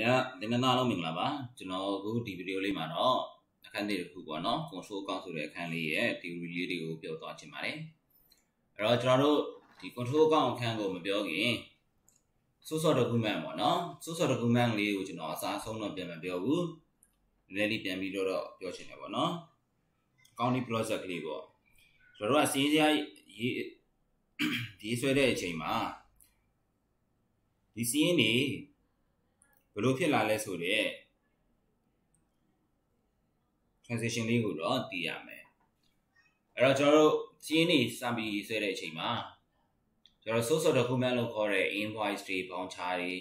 ဗျာဒီနေ့နားလုံးမင်္ဂလာပါကျွန်တော်အခုဒီဗီဒီယိုလေးမှာတော့အခန်းလေးတစ်ခုပေါ့နော် control account ဆိုတဲ့အခန်းလေးရဲ့ theory လေးတွေကိုပြောသွားချင်ပါတယ်အဲ့တော့ကျွန်တော်တို့ဒီ control account အခန်းကိုမပြောခင် source of document ပေါ့နော် source of document လေးကိုကျွန်တော်အစားဆုံးတော့ပြန်မပြောဘူးနည်းနည်းလေးပြန်ပြီးတော့ပြောချင်တယ်ပေါ့နော် accounting project လေးပေါ့ကျွန်တော်တို့ကစီးစရာရေးဒီဆွဲတဲ့အချိန်မှာဒီစီးရင်နေဘယ် လိုဖြစ်လာလဲဆိုတော့ transition လေးကိုတော့သိရမယ်အဲ့တော့ကျွန်တော်တို့စီးရင်နေစပြီးဆွဲတဲ့အချိန်မှာကျွန်တော် source of document လို့ခေါ်တဲ့ invoice တွေ voucher တွေ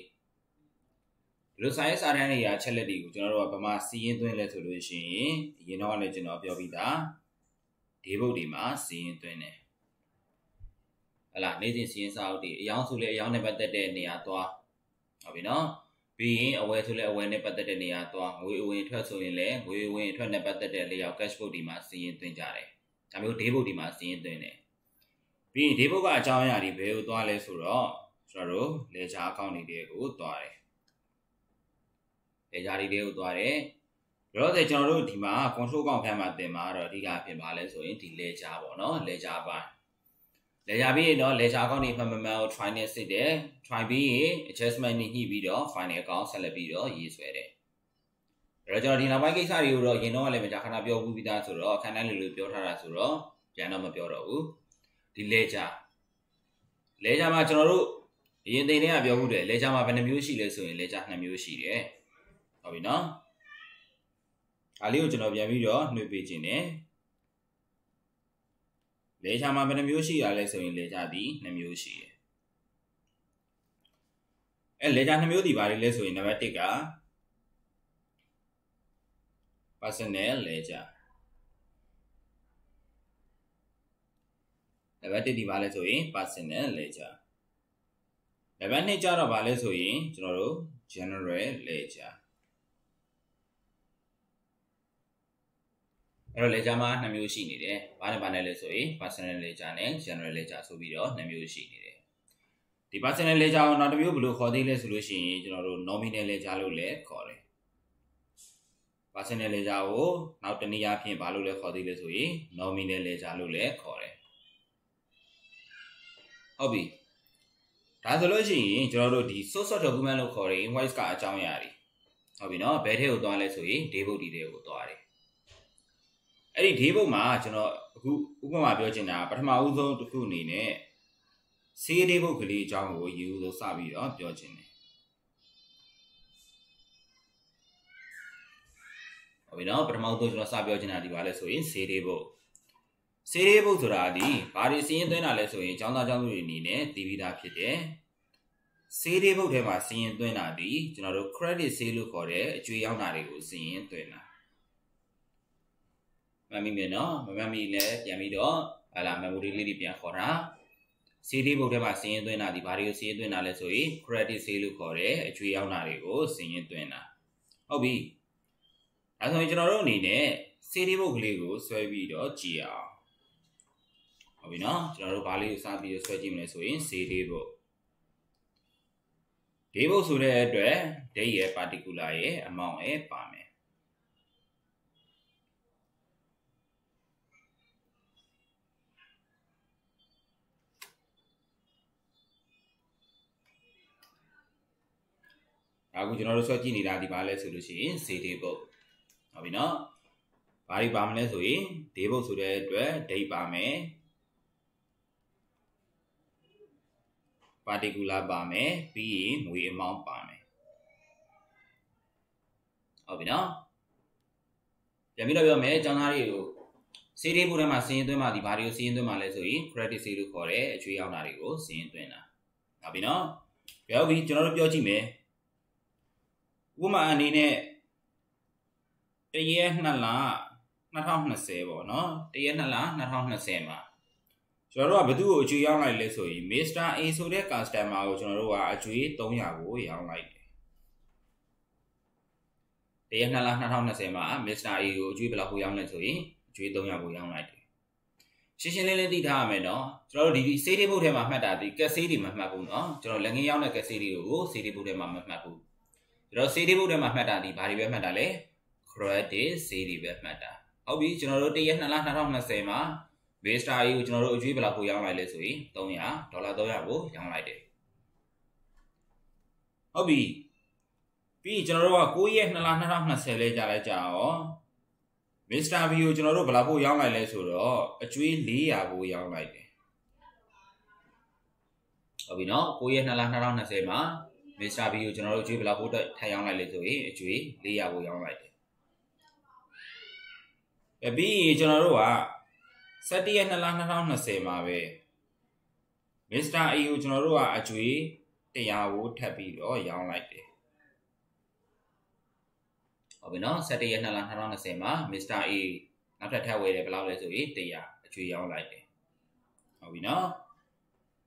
ဒီလိုစာရေးစာတမ်းတွေရာချက်လက်တွေကိုကျွန်တော်တို့ကဗမာစီးရင်သွင်းလဲဆိုလို့ရှိရင်အရင်တော့လည်းကျွန်တော်ပြောပြီးသားဒီဘုတ်တွေမှာစီးရင်သွင်းတယ်ဟလာနေစဉ်စီးရင်စာအုပ်တွေအယောင်ဆိုလဲအယောင်နဲ့ပတ်သက်တဲ့နေရာသွားဟုတ်ပြီနော် ပြီးရင်အဝယ်ဆိုလဲအဝယ်နဲ့ပတ်သက်တဲ့နေရာသွားငွေအဝင်ထွက်ဆိုရင်လည်းငွေအဝင်ထွက်နဲ့ပတ်သက်တဲ့လေရောက် cash book ဒီမှာစီးရင်သွင်းကြတယ်ဒါမျိုး day book ဒီမှာစီးရင်သွင်းတယ်ပြီးရင် day book ကအကြောင်းအရာတွေဘယ်ကိုသွားလဲဆိုတော့ကျွန်တော်တို့ ledger account တွေကိုသွားတယ် ledger တွေကိုသွားတယ်တော့တဲ့ကျွန်တော်တို့ဒီမှာ control account ခန်းမှာတင်မှာတော့အဓိကဖြစ်ပါလဲဆိုရင်ဒီ ledger ပေါ့နော် ledger ပိုင်း လေယာပြီးရင်တော့ ledger account တွေမှန်မှန်ကို try နဲ့စစ်တယ် try ပြီးရင် adjustment တွေညှိပြီးတော့ final account ဆက်လက်ပြီးတော့ရေးဆွဲတယ်အဲ့တော့ကျွန်တော်ဒီနောက်ပိုင်းကိစ္စတွေကိုတော့ရင်တော့လည်းမကြာခဏပြောဘူးပြီးသားဆိုတော့အခန်းတိုင်းလိုလိုပြောထားတာဆိုတော့ပြန်တော့မပြောတော့ဘူးဒီ ledger ledger မှာကျွန်တော်တို့အရင်သိနေကပြောမှုတယ် ledger မှာဘယ်နှမျိုးရှိလဲဆိုရင် ledger 2မျိုးရှိတယ်ဟုတ်ပြီနော်အားလေးကိုကျွန်တော်ပြန်ပြီးတော့နှွေပေးခြင်းတယ် လေချာမှာဘယ်နှမျိုးရှိရလဲဆိုရင်လေချာဒီ2မျိုးရှိတယ်အဲလေချာ2မျိုးဒီဘာတွေလဲဆိုရင်နံပါတ်1က personal ledger နံပါတ်1ဒီဘာလဲဆိုရင် personal ledger နံပါတ်2ကျတော့ဘာလဲဆိုရင်ကျွန်တော်တို့ general ledger အဲ့တော့ ledger မှာ2မျိုးရှိနေတယ်။ဘာနဲ့ဘာနဲ့လဲဆိုရင် personal ledger နဲ့ general ledger ဆိုပြီးတော့2မျိုးရှိနေတယ်။ဒီ personal ledger ကိုနောက်တစ်မျိုးဘယ်လိုခေါ်သေးလဲဆိုလို့ရှိရင်ကျွန်တော်တို့ nominal ledger လို့လည်းခေါ်တယ်။ personal ledger ကိုနောက်တနည်းအားဖြင့်ဘာလို့လဲခေါ်သေးလဲဆိုရင် nominal ledger လို့လည်းခေါ်တယ်။ဟုတ်ပြီ။ဒါဆိုလို့ရှိရင်ကျွန်တော်တို့ဒီ source of document လို့ခေါ်တဲ့ invoice ကအကြောင်းအရာတွေဟုတ်ပြီနော်ဘယ်ထဲကိုသွားလဲဆိုရင် day book ဒီတွေကိုသွားတယ် အဲ့ဒီ day book မှာကျွန်တော်အခုဥပမာပြောချင်တာပထမဦးဆုံးတစ်ခုအနေနဲ့ဆေး day book ကလေးအကြောင်းကိုယူလို့စပြီးတော့ပြောချင်တယ်ဟုတ်ပြီနော်ပထမဦးဆုံးကျွန်တော်စပြောချင်တာဒီပါလဲဆိုရင်ဆေး day book ဆေး day book ဆိုတာဒီဘာတွေစီးရင်သွင်းတာလဲဆိုရင်ចောင်းသားចောင်းသူတွေအနေနဲ့သိပြီးသားဖြစ်တယ်ဆေး day book ထဲမှာစီးရင်သွင်းတာဒီကျွန်တော်တို့ credit sale လို့ခေါ်တဲ့အကျွေးရောက်တာတွေကိုစီးရင်သွင်းတာ မမီမယ်နော်မမမီလည်းပြန်ပြီးတော့ဟာလာ memory လေးတွေပြန်ခေါ်တာ CD ဘုတ်ထဲမှာစည်ရင်သွင်းတာဒီဘာတွေကိုစည်ရင်သွင်းတာလဲဆိုရင် credit sale လို့ခေါ်တဲ့အကျွေးရောက်တာတွေကိုစည်ရင်သွင်းတာဟုတ်ပြီအဲဆိုရင်ကျွန်တော်တို့အနေနဲ့ CD ဘုတ်ကလေးကိုဆွဲပြီးတော့ကြည့်အောင်ဟုတ်ပြီနော်ကျွန်တော်တို့ဘာလေးကိုစပြီးတော့ဆွဲကြည့်မလဲဆိုရင် CD ဘုတ်ဒီဘုတ်ဆိုတဲ့အတွက် date ရဲ့ particular ရဲ့ amount ရဲ့ပါမယ် အခုကျွန်တော်တို့ဆွဲကြည့်နေတာဒီပါလဲဆိုလို့ရှိရင် CD book ဟုတ်ပြီနော်ဘာတွေပါမလဲဆိုရင် day book ဆိုတဲ့အတွက် date ပါမယ် particular ပါမယ်ပြီးရင်ငွေ amount ပါမယ်ဟုတ်ပြီနော်ပြန်ပြီးတော့ပြောမယ်ကျောင်းသားတွေကို CD book ထဲမှာစီးရင်သွင်းမှဒီဘာတွေကိုစီးရင်သွင်းမှလဲဆိုရင် credit sale လို့ခေါ်တဲ့အကျွေးရောက်တာတွေကိုစီးရင်သွင်းတာဟုတ်ပြီနော်ပြောပြီးကျွန်တော်တို့ပြောကြည့်မယ် ဥပမာအနေနဲ့တရက်2လ2020ပေါ့နော်တရက်2လ2020မှာကျွန်တော်တို့ကဘယ်သူ့ကိုအကျွေးရောင်းလိုက်လဲဆိုရင် Mr. A ဆိုတဲ့ customer ကိုကျွန်တော်တို့ကအကျွေး300ကိုရောင်းလိုက်တယ်တရက်2လ2020မှာ Mr. A ကိုအကျွေးဘယ်လောက်ကိုရောင်းလဲဆိုရင်အကျွေး300ကိုရောင်းလိုက်တယ်ရှင်းရှင်းလင်းလင်းသိထားရမယ်နော်ကျွန်တော်တို့ဒီစေးတေးဘုတ်ထဲမှာမှတ်တာဒီကက်ဆေးတွေမမှတ်ဘူးနော်ကျွန်တော်လက်ငင်းရောင်းတဲ့ကက်ဆေးတွေကိုစေးတေးဘုတ်ထဲမှာမမှတ်ဘူး ကျွန်တော်စေးဒီဘုတ်ထဲမှာမှတ်တာဒီဘာတွေပဲမှတ်တာလဲ credit စေးတွေပဲမှတ်တာဟုတ်ပြီကျွန်တော်တို့တရက်2လ2020မှာ base star ကြီးကိုကျွန်တော်တို့အကျွေးဘယ်လောက်ကိုရောင်းလိုက်လဲဆိုရင်300ဒေါ်လာ300ကိုရောင်းလိုက်တယ်ဟုတ်ပြီပြီးကျွန်တော်တို့က9ရက်2လ2020လဲကြာလိုက်ကြအောင် Mr. V ကိုကျွန်တော်တို့ဘယ်လောက်ဖို့ရောင်းလိုက်လဲဆိုတော့အကျွေး400ကိုရောင်းလိုက်တယ်ဟုတ်ပြီနော်9ရက်2လ2020မှာ Mr. V ကိုကျွန်တော်တို့အကျွေးဘယ်လောက်ဖို့ထပ်ရောင်းလိုက်လဲဆိုရင်အကျွေး400ကိုရောင်းလိုက်တယ်အပြီးကျွန်တော်တို့က17ရက်2လ2020မှာပဲ Mr. A ကိုကျွန်တော်တို့ကအကျွေး100ကိုထပ်ပြီးတော့ရောင်းလိုက်တယ်ဟုတ်ပြီနော်17ရက်2လ2020မှာ Mr. A နောက်ထပ်ထပ်ဝယ်တယ်ဘယ်လောက်လဲဆိုရင်100အကျွေးရောင်းလိုက်တယ်ဟုတ်ပြီနော်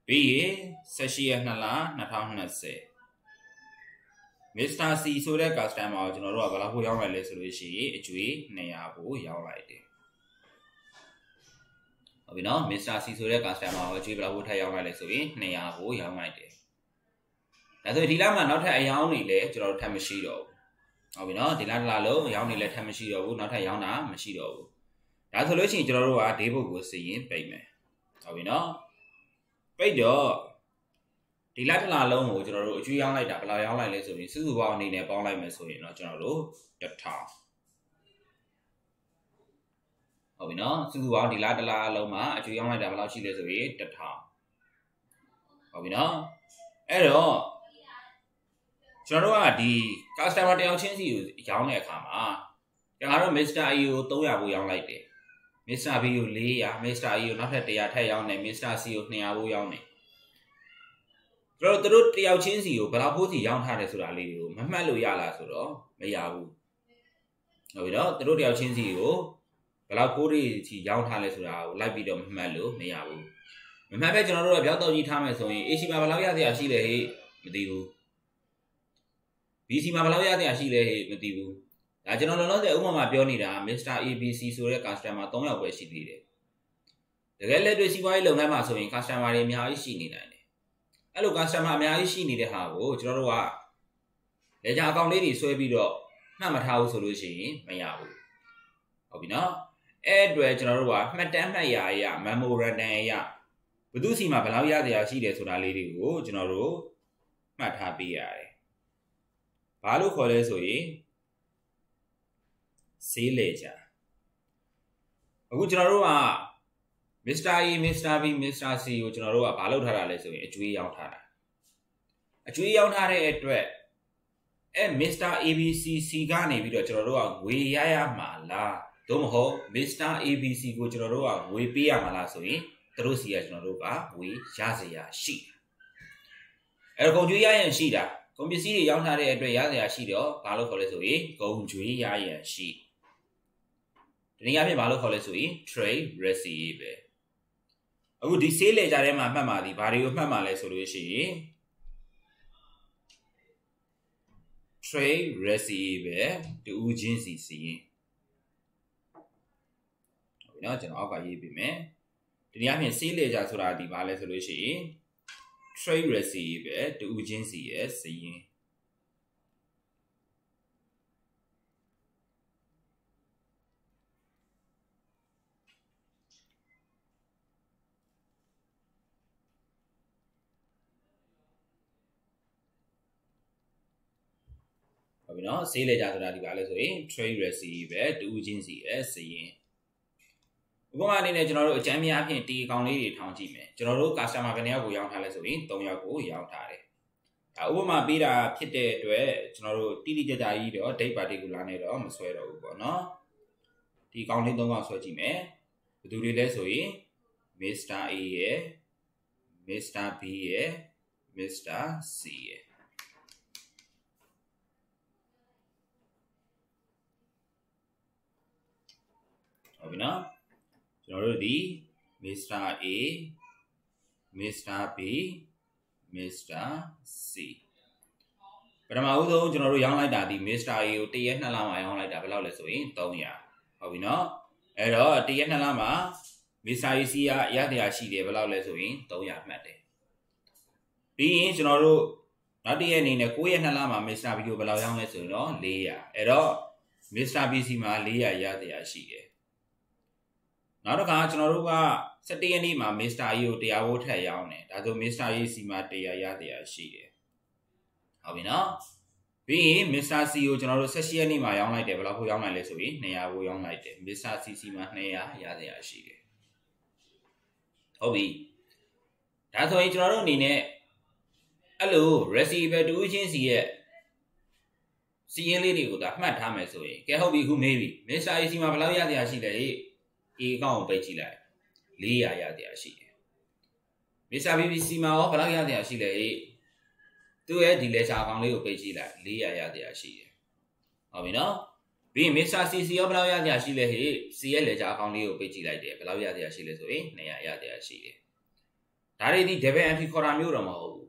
ပြီးရင်18ရက်2လ2020 Mr. C ဆိုတဲ့ customer ကိုကျွန်တော်တို့ကဘယ်လောက်ကိုရောင်းလိုက်လဲဆိုလို့ရှိရင်အကျွေး200ကိုရောင်းလိုက်တယ်ဟုတ်ပြီနော် Mr. C ဆိုတဲ့ customer ကိုအကျွေးဘယ်လောက်ကိုထပ်ရောင်းလိုက်လဲဆိုရင်200ကိုရောင်းလိုက်တယ်ဒါဆိုဒီလမှာနောက်ထပ်အယောင်းတွေလည်းကျွန်တော်တို့ထပ်မရှိတော့ဘူးဟုတ်ပြီနော်ဒီလတစ်လလုံးအယောင်းတွေလည်းထပ်မရှိတော့ဘူးနောက်ထပ်ရောင်းတာမရှိတော့ဘူးဒါဆိုလို့ရှိရင်ကျွန်တော်တို့ကဒေးဘုတ်ကိုစီရင်ပိတ်မယ်ဟုတ်ပြီနော်ပိတ်တော့ ဒီလတစ်လလုံးကိုကျွန်တော်တို့အကျွေးရောင်းလိုက်တာဘယ်လောက်ရောင်းလိုက်လဲဆိုရင်စုစုပေါင်းအနေနဲ့ပေါင်းလိုက်မယ်ဆိုရင်တော့ကျွန်တော်တို့1000ဟုတ်ပြီနော်စုစုပေါင်းဒီလတစ်လလုံးမှာအကျွေးရောင်းလိုက်တာဘယ်လောက်ရှိလဲဆိုရင်1000ဟုတ်ပြီနော်အဲ့တော့ကျွန်တော်တို့ကဒီ customer တယောက်ချင်းစီကိုရောင်းတဲ့အခါမှာကျွန်တော်တို့ Mr. E ကို300ကိုရောင်းလိုက်တယ် Mr. B ကို400 Mr. E ကိုနောက်ထပ်100ထပ်ရောင်းတယ် Mr. C ကို200ကိုရောင်းတယ် ကျွန်တော်တို့တယောက်ချင်းစီကိုဘယ်လောက်ဖို့စီရောင်းထားတယ်ဆိုတာလေးတွေကိုမမှတ်လို့ရလားဆိုတော့မရဘူးဟုတ်ပြီနော်တို့တယောက်ချင်းစီကိုဘယ်လောက်ဖိုးတွေစီရောင်းထားလဲဆိုတာကိုလိုက်ပြီးတော့မမှတ်လို့မရဘူးမမှတ်ပဲကျွန်တော်တို့ကပြောက်တော့ကြီးထားမယ်ဆိုရင် AC မှာဘယ်လောက်ရစရာရှိလဲဟေ့မသိဘူး BC မှာဘယ်လောက်ရစရာရှိလဲဟေ့မသိဘူးဒါကျွန်တော်လုံးလုံးတဲ့ဥပမာပြောနေတာ Mr. ABC ဆိုတဲ့ customer 3ယောက်ပဲရှိသေးတယ်တကယ်လက်တွေ့စီးပွားရေးလုပ်ငန်းမှာဆိုရင် customer တွေအများကြီးရှိနေနိုင်တယ် အဲ့လို customer အများကြီးရှိနေတဲ့ဟာကိုကျွန်တော်တို့ကလေကြာအကောင့်လေးတွေဆွဲပြီးတော့မှတ်မထားဘူးဆိုလို့ရှိရင်မရဘူးဟုတ်ပြီနော်အဲ့အတွက်ကျွန်တော်တို့ကမှတ်တမ်းမှတ်ရာအရာ memorandum အရာဘယ်သူစီမှာဘယ်လောက်ရစရာရှိတယ်ဆိုတာလေးတွေကိုကျွန်တော်တို့မှတ်ထားပေးရတယ်ဘာလို့ခေါ်လဲဆိုရင်ဈေးလေကြအခုကျွန်တော်တို့က Mr. A Mr. B Mr. C ကိုကျွန်တော်တို့ကဘာလုပ်ထားတာလဲဆိုရင်အကျွေးရောင်းထားတာအကျွေးရောင်းထားတဲ့အတွက်အဲ Mr. ABCC ကနေပြီးတော့ကျွန်တော်တို့ကငွေရရမှာလားသို့မဟုတ် Mr. ABC ကိုကျွန်တော်တို့ကငွေပေးရမှာလားဆိုရင်သူတို့စီကကျွန်တော်တို့ကငွေရစရာရှိတယ်အဲကုန်ကျွေးရရင်ရှိတာကုန်ပစ္စည်းတွေရောင်းထားတဲ့အတွက်ရစရာရှိတော့ဘာလို့ခေါ်လဲဆိုရင်ကုန်ကျွေးရရန်ရှိဒီနေ့အဖြစ်ဘာလို့ခေါ်လဲဆိုရင် trade receipt ပဲ အခုဒီ sale ledger ထဲမှာမှတ်ပါသည်ဘာတွေကိုမှတ်မှာလဲဆိုလို့ရှိရင် trade receipt ပဲတူးချင်းစီစီရင်ဟုတ်ပြီเนาะကျွန်တော်အောက်ကရေးပေးမယ်ဒီနေ့အဖြစ် sale ledger ဆိုတာဒီဘာလဲဆိုလို့ရှိရင် trade receipt ပဲတူးချင်းစီရဲ့စီရင် ဟုတ်ပြီနော်ဈေးလေကြဆိုတာဒီပါလဲဆိုရင် trade receipt ပဲတူးချင်းစီရဲ့စီရင်ဥပမာအနေနဲ့ကျွန်တော်တို့အကြမ်းများအဖြစ်ဒီအကောင့်လေးတွေထောင်းကြည့်မယ်ကျွန်တော်တို့ customer ကနေယောက်ကိုရောင်းထားလဲဆိုရင်3ယောက်ကိုရောင်းထားတယ်ဒါဥပမာပေးတာဖြစ်တဲ့အတွက်ကျွန်တော်တို့တိတိကျကျကြီးတော့ date particular နဲ့တော့မဆွဲတော့ဘူးပေါ့နော်ဒီအကောင့်လေး3ကောင်ဆွဲကြည့်မယ်ဘယ်သူတွေလဲဆိုရင် Mr. A ရယ် Mr. B ရယ် Mr. C ရယ် ဟုတ်ပြီနော်ကျွန်တော်တို့ဒီ Mr. A Mr. B Mr. C ပထမဦးဆုံးကျွန်တော်တို့ရောင်းလိုက်တာဒီ Mr. A ကိုတရက်နှစ်လမှာရောင်းလိုက်တာဘယ်လောက်လဲဆိုရင်300ဟုတ်ပြီနော်အဲ့တော့တရက်နှစ်လမှာ Mr. A C ကရတရားရှိတယ်ဘယ်လောက်လဲဆိုရင်300မှတ်တယ်ပြီးရင်ကျွန်တော်တို့နောက်တစ်ရက်အနေနဲ့9ရက်2လမှာ Mr. B ကိုဘယ်လောက်ရောင်းလဲဆိုတော့400အဲ့တော့ Mr. BC မှာ400ရတရားရှိတယ် နောက်တစ်ခါကျွန်တော်တို့က17ရက်နေ့မှာ Mr. E ကိုတရားဝတ်ထက်ရောင်းတယ်ဒါဆို Mr. E စီမှာ100ရတရားရှိတယ်ဟုတ်ပြီနော်ပြီးရင် Mr. C ကိုကျွန်တော်တို့16ရက်နေ့မှာရောင်းလိုက်တယ်ဘယ်လောက်ဖို့ရောင်းလိုက်လဲဆိုရင်200ဖို့ရောင်းလိုက်တယ် Mr. C စီမှာ200ရတရားရှိတယ်ဟုတ်ပြီဒါဆိုရင်ကျွန်တော်တို့အနေနဲ့အဲ့လို receiver တူးချင်းစီရဲ့စီရင်လေးတွေကိုဒါမှတ်ထားမယ်ဆိုရင်ကဲဟုတ်ပြီခုမေးပြီ Mr. AC မှာဘယ်လောက်ရတရားရှိလဲဟေ့ A အကောင့်ကိုပိတ်ကြည့်လိုက်400ရတရားရှိတယ် Mr. BBC မှာရောဘယ်လောက်ရတရားရှိလဲဟေ့သူ့ရဲ့ဒီလက်ချာအကောင့်လေးကိုပိတ်ကြည့်လိုက်400ရတရားရှိတယ်ဟုတ်ပြီနော်ပြီးရင် Mr. CC ရောဘယ်လောက်ရတရားရှိလဲဟေ့ C ရဲ့လက်ချာအကောင့်လေးကိုပိတ်ကြည့်လိုက်တယ်ဘယ်လောက်ရတရားရှိလဲဆိုရင်200ရတရားရှိတယ်ဒါတွေဒီ double entry ခေါ်တာမျိုးတော့မဟုတ်ဘူး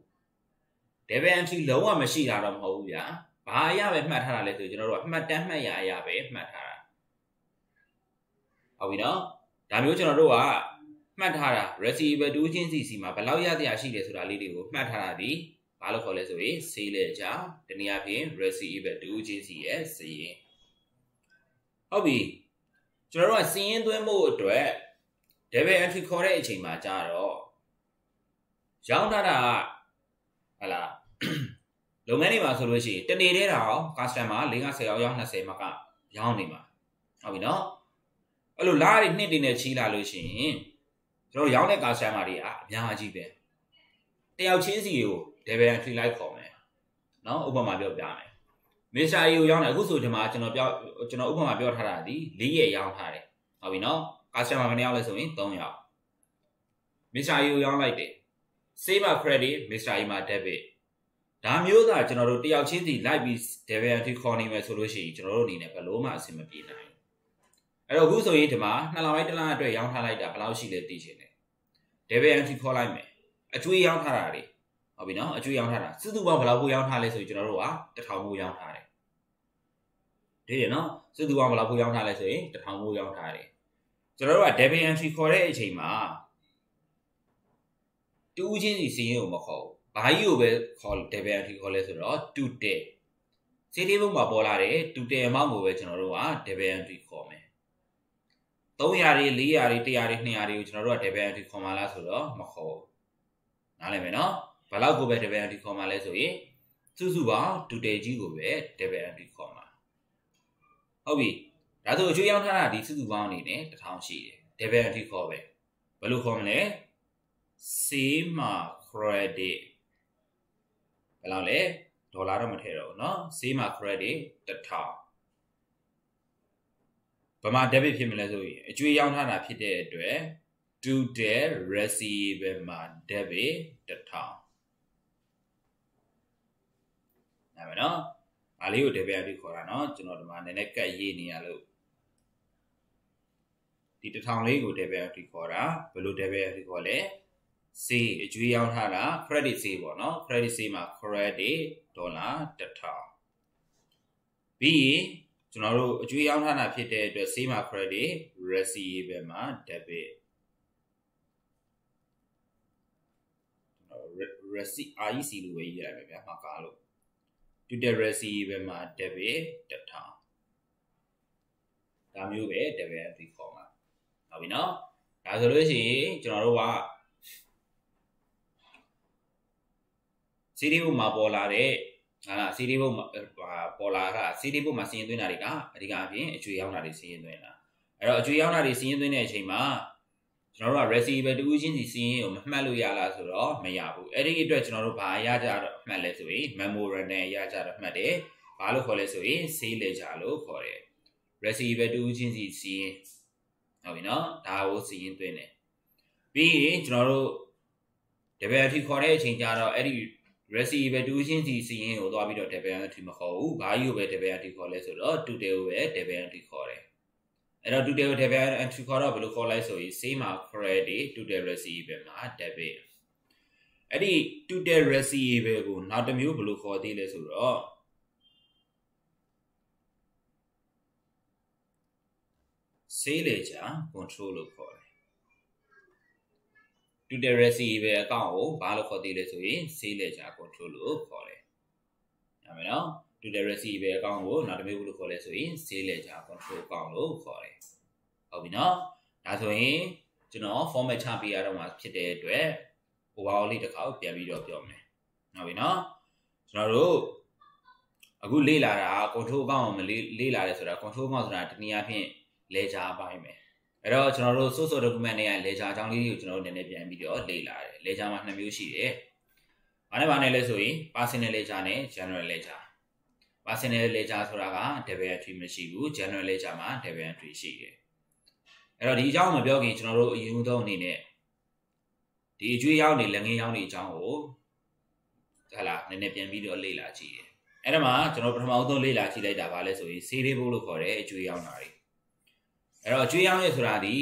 double entry လုံးဝမရှိတာတော့မဟုတ်ဘူးဗျာဘာအရာပဲမှတ်ထားတာလဲဆိုကျွန်တော်တို့ကမှတ်တမ်းမှတ်ရအရာပဲမှတ်ထားတာ ဟုတ်ပြီနော်ဒါမျိုးကျွန်တော်တို့ကမှတ်ထားတာ receiver တူးချင်းစီစီမှာဘယ်လောက်ရတဲ့အရှိတယ်ဆိုတာလေးတွေကိုမှတ်ထားတာဒီဘာလို့ခေါ်လဲဆိုရင်စေးလေကြတနည်းအားဖြင့် receiver တူးချင်းစီရဲ့စီရင်ဟုတ်ပြီကျွန်တော်တို့ကစီရင်သွင်းဖို့အတွက် double entry ခေါ်တဲ့အချိန်မှာကြာတော့ရောင်းထားတာဟလာလုပ်ငန်းတွေမှာဆိုလို့ရှိရင်တနေ့တည်းတော့ customer ၄50ရောက်ရောက်20မှာကရောင်းနေမှာဟုတ်ပြီနော် အဲ့လိုလားတွေနှစ်တွေနဲ့ချီးလာလို့ရှိရင်ကျွန်တော်ရောင်းတဲ့ customer တွေအများကြီးပဲတယောက်ချင်းစီကို level entry လိုက်ခေါ်မယ်နော်ဥပမာပြောပြမယ်မစ္စတာအီကိုရောင်းတယ်အခုဆိုဒီမှာကျွန်တော်ပြောကျွန်တော်ဥပမာပြောထားတာဒီ၄ရက်ရောင်းထားတယ်ဟုတ်ပြီနော် customer ဘယ်နှယောက်လဲဆိုရင်3ယောက်မစ္စတာအီကိုရောင်းလိုက်တယ် save credit မစ္စတာအီမှာ debit ဒါမျိုးသာကျွန်တော်တို့တယောက်ချင်းစီလိုက်ပြီး devil entry ခေါ်နေမယ်ဆိုလို့ရှိရင်ကျွန်တော်တို့အနေနဲ့ဘယ်လို့မှအဆင်မပြေနိုင်ဘူး အဲ့တော့အခုဆိုရင်ဒီမှာနှစ်လပိုင်းတစ်လအတွက်ရောင်းထားလိုက်တာဘယ်လောက်ရှိလဲသိချင်တယ် devil entry ခေါ်လိုက်မယ်အကျွေးရောင်းထားတာတွေဟုတ်ပြီနော်အကျွေးရောင်းထားတာစုစုပေါင်းဘယ်လောက်ကိုရောင်းထားလဲဆိုရင်ကျွန်တော်တို့က1000ကိုရောင်းထားတယ်ဒီရနော်စုစုပေါင်းဘယ်လောက်ကိုရောင်းထားလဲဆိုရင်1000ကိုရောင်းထားတယ်ကျွန်တော်တို့က devil entry ခေါ်တဲ့အချိန်မှာတူးချင်းစီစီရင်ကိုမခေါ်ဘူးဘာကြီးကိုပဲခေါ် double entry ခေါ်လဲဆိုတော့2တဲ့စေးလေးဘုံမှာပေါ်လာတဲ့2တဲ့ amount ကိုပဲကျွန်တော်တို့က double entry ခေါ်မယ် 300တွေ400တွေ100တွေ200တွေကိုကျွန်တော်တို့က double entry ခေါ်မှာလားဆိုတော့မခေါ်နားလည်မယ်နော်ဘယ်လောက်ကိုပဲ double entry ခေါ်မှာလဲဆိုရင်စုစုပေါင်း2တဲ့ကြီးကိုပဲ double entry ခေါ်မှာဟုတ်ပြီဒါဆိုအကျွေးရောက်ထားတာဒီစုစုပေါင်းအနေနဲ့1000ရှိတယ် double entry ခေါ်ပဲဘယ်လိုခေါ်မလဲ same credit ဘယ်လောက်လဲဒေါ်လာတော့မထည့်တော့ဘူးเนาะဈေးမှာ credit 1000 ဗမာ debit ဖြစ်မလဲဆိုရင်အကျွေးရောင်းထားတာဖြစ်တဲ့အတွက် to the receivable မှာ debit 1000နားမနော်အားလေးကို debit အဖြစ်ခေါ်တာနော်ကျွန်တော်ဒီမှာနည်းနည်းကတ်ရေးနေရလို့ဒီ1000လေးကို debit အဖြစ်ခေါ်တာဘယ်လို debit အဖြစ်ခေါ်လဲစေးအကျွေးရောင်းထားတာ credit စေးပေါ့နော် credit စေးမှာ credit ဒေါ်လာ1000ပြီးရင် ကျွန်တော်တို့အကျွေးရောင်းထားတာဖြစ်တဲ့အတွက်ဈေးမှာ credit receivable မှာ debit receipt REC လို့ပဲရေးရမယ်ဗျာမှာကားလို့ to the receivable မှာ debit 1000ဒါမျိုးပဲ debit ဒီခေါ်မှာဟုတ်ပြီနော်ဒါဆိုလို့ရှိရင်ကျွန်တော်တို့ကစီဒီဘုတ်မှာပေါ်လာတဲ့ ဟာလားစီဒီဘုတ်မှာပေါ်လာတာစီဒီဘုတ်မှာစီရင်သွင်းတာတွေကအဓိကအပြင်အကျွေးရောင်းတာတွေစီရင်သွင်းတာအဲ့တော့အကျွေးရောင်းတာတွေစီရင်သွင်းတဲ့အချိန်မှာကျွန်တော်တို့က receiver တူးချင်းစီစီရင်ကိုမမှတ်လို့ရလားဆိုတော့မရဘူးအဲ့ဒီအတွက်ကျွန်တော်တို့ဘာရကြတော့မှတ်လဲဆိုရင် memorandum ရကြတော့မှတ်တယ်ဘာလို့ခေါ်လဲဆိုရင် sale ledger လို့ခေါ်တယ် receiver တူးချင်းစီစီရင်ဟုတ်ပြီနော်ဒါကိုစီရင်သွင်းတယ်ပြီးရင်ကျွန်တော်တို့ double entry ခေါ်တဲ့အချိန်ကျတော့အဲ့ဒီ receiver တူးချင်းစီစီရင်ကိုသွားပြီးတော့ double entry မခေါ်ဘူးဘာကြီးကိုပဲ double entry ခေါ်လဲဆိုတော့ two day ကိုပဲ double entry ခေါ်တယ်အဲ့တော့ two day ကို double entry ခေါ်တော့ဘယ်လိုခေါ်လိုက်ဆိုရင် same မှာ credit two day receiver မှာ debit အဲ့ဒီ two day receiver ကိုနောက်တစ်မျိုးဘယ်လိုခေါ်သေးလဲဆိုတော့ sale ledger control လို့ခေါ်တယ် to the receiver အကောင့်ကိုဘာလို့ခေါ်သေးလဲဆိုရင် sale ledger control လို့ခေါ်တယ်နော် to the receiver account ကိုနောက်တစ်မျိုးဘယ်လိုခေါ်လဲဆိုရင် sale ledger control account လို့ခေါ်တယ်ဟုတ်ပြီနော်ဒါဆိုရင်ကျွန်တော် format ချပေးရတော့မှာဖြစ်တဲ့အတွက် overall လေးတစ်ခါပြန်ပြီးတော့ပြောမယ်ဟုတ်ပြီနော်ကျွန်တော်တို့အခုလေ့လာတာ control account ကိုမလေ့လာရဲဆိုတာ control account ဆိုတာတနည်းအားဖြင့် ledger အပိုင်းပဲ အဲ့တော့ကျွန်တော်တို့ source document တွေက ledger အကြောင်းလေးတွေကိုကျွန်တော်တို့နည်းနည်းပြန်ပြီးတော့လေ့လာတယ် ledger မှာနှစ်မျိုးရှိတယ်ဘာနဲ့ဘာနဲ့လဲဆိုရင် personal ledger နဲ့ general ledger personal ledger ဆိုတာက double entry မရှိဘူး general ledger မှာ double entry ရှိတယ်အဲ့တော့ဒီအကြောင်းမပြောခင်ကျွန်တော်တို့အရင်ဆုံးအနေနဲ့ဒီအကျွေးရောက်နေလက်ငင်းရောက်နေအကြောင်းကိုဟလာနည်းနည်းပြန်ပြီးတော့လေ့လာကြည့်တယ်အဲ့ဒါမှကျွန်တော်ပထမဆုံးလေ့လာကြည့်လိုက်တာဗာလဲဆိုရင် save ဖို့လို့ခေါ်တဲ့အကျွေးရောက်တာတွေ အဲ့တော့အကျွေးရောက်ရဆိုတာဒီ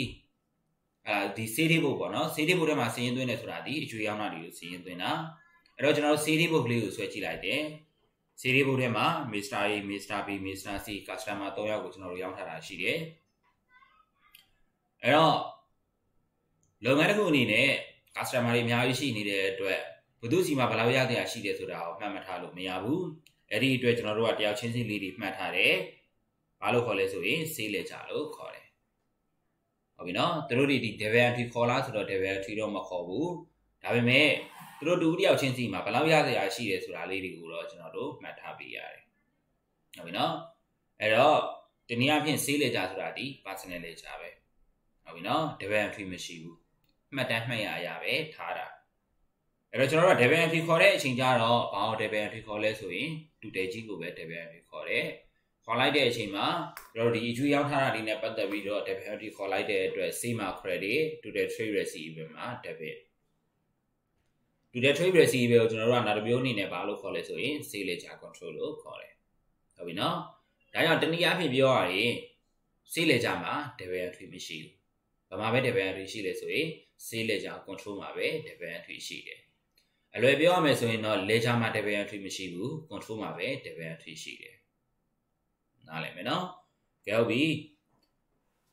အာဒီ save ဖို့ပေါ့နော် save ဖို့ထဲမှာစီးရင်သွင်းတယ်ဆိုတာဒီအကျွေးရောက်တာတွေကိုစီးရင်သွင်းတာအဲ့တော့ကျွန်တော် save ဖို့ကလေးကိုဆွဲကြည့်လိုက်တယ် series book ထဲမှာ Mr. A, Mr. B, Mr. C customer 3ယောက်ကိုကျွန်တော်တို့ရောင်းထားတာရှိတယ်အဲ့တော့လုပ်ငန်းတစ်ခုအနေနဲ့ customer တွေအများကြီးရှိနေတဲ့အတွက်ဘယ်သူစီမှာဘယ်လောက်ရတဲ့အရှိတယ်ဆိုတာကိုမှတ်မှတ်ထားလို့မရဘူးအဲ့ဒီအတွက်ကျွန်တော်တို့ကတယောက်ချင်းစီလေးတွေမှတ်ထားတယ်ဘာလို့ခေါ်လဲဆိုရင် sale ledger လို့ခေါ်တယ် ဟုတ်ပြီနော်သူတို့တွေဒီ devil entry ခေါ်လားဆိုတော့ devil entry တော့မခေါ်ဘူးဒါပေမဲ့သူတို့တူတယောက်ချင်းစီမှာဘယ်လောက်ရစရာရှိတယ်ဆိုတာလေးတွေကိုတော့ကျွန်တော်တို့မှတ်ထားပေးရတယ်ဟုတ်ပြီနော်အဲ့တော့တနည်းအားဖြင့် sale ledger ဆိုတာဒီ personal ledger ပဲဟုတ်ပြီနော် devil entry မရှိဘူးမှတ်တမ်းမှတ်ရအရာပဲထားတာအဲ့တော့ကျွန်တော်တို့ devil entry ခေါ်တဲ့အချိန်ကျတော့ဘာလို့ devil entry ခေါ်လဲဆိုရင်တူတယ်ကြီးကိုပဲ devil entry ခေါ်တယ် ခေါ်လိုက်တဲ့အချိန်မှာကျွန်တော်တို့ဒီအကျွေးရောက်ထားတာလေးနဲ့ပတ်သက်ပြီးတော့ devil entry ခေါ်လိုက်တဲ့အတွက် same credit to the trade receipt မှာ debit ဒီတဲ့ trade receiver ကိုကျွန်တော်တို့ကနောက်တစ်မျိုးအနေနဲ့ဘာလို့ခေါ်လဲဆိုရင် sale ledger control လို့ခေါ်တယ်ဟုတ်ပြီနော်ဒါကြောင့်တနည်းအားဖြင့်ပြောရရင် sale ledger မှာ double entry မရှိဘူးဘာမှပဲ double entry ရှိလဲဆိုရင် sale ledger control မှာပဲ double entry ရှိတယ်အလွယ်ပြောရမယ်ဆိုရင်တော့ ledger မှာ double entry မရှိဘူး control မှာပဲ double entry ရှိတယ် နားလည်မယ်နော်ကြည့်ဟုတ်ပြီ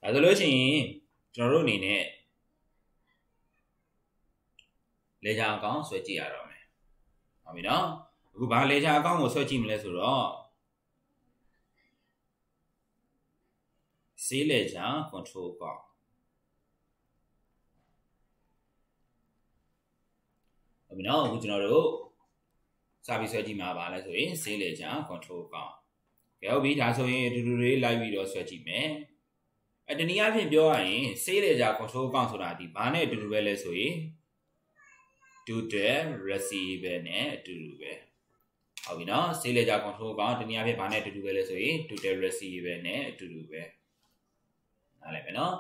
ဒါဆိုလို့ရှိရင်ကျွန်တော်တို့အနေနဲ့လေချာအကောင့်ဆွဲကြည့်ရတော့မယ်ဟုတ်ပြီနော်အခုဘာလေချာအကောင့်ကိုဆွဲကြည့်မလဲဆိုတော့ C လေချာ control ကောင့်ဟုတ်ပြီနော်အခုကျွန်တော်တို့စာပြီးဆွဲကြည့်မှာပါလဲဆိုရင် C လေချာ control ကော င့်ကြဟုတ်ပြီဒါဆိုရင်အတူတူလေးလိုက်ပြီးတော့ဆွဲကြည့်မယ်အတနည်းအားဖြင့်ပြောရရင် C လေချာ control ကောင့်ဆိုတာဒီဘာနဲ့အတူတူပဲလဲဆိုရင် to the receiver နဲ့အတူတူပဲဟုတ်ပြီနော် sale ledger control ကောင်တနည်းအားဖြင့်ဘာနဲ့အတူတူပဲလဲဆိုရင် to the receiver နဲ့အတူတူပဲနားလည်မယ်နော်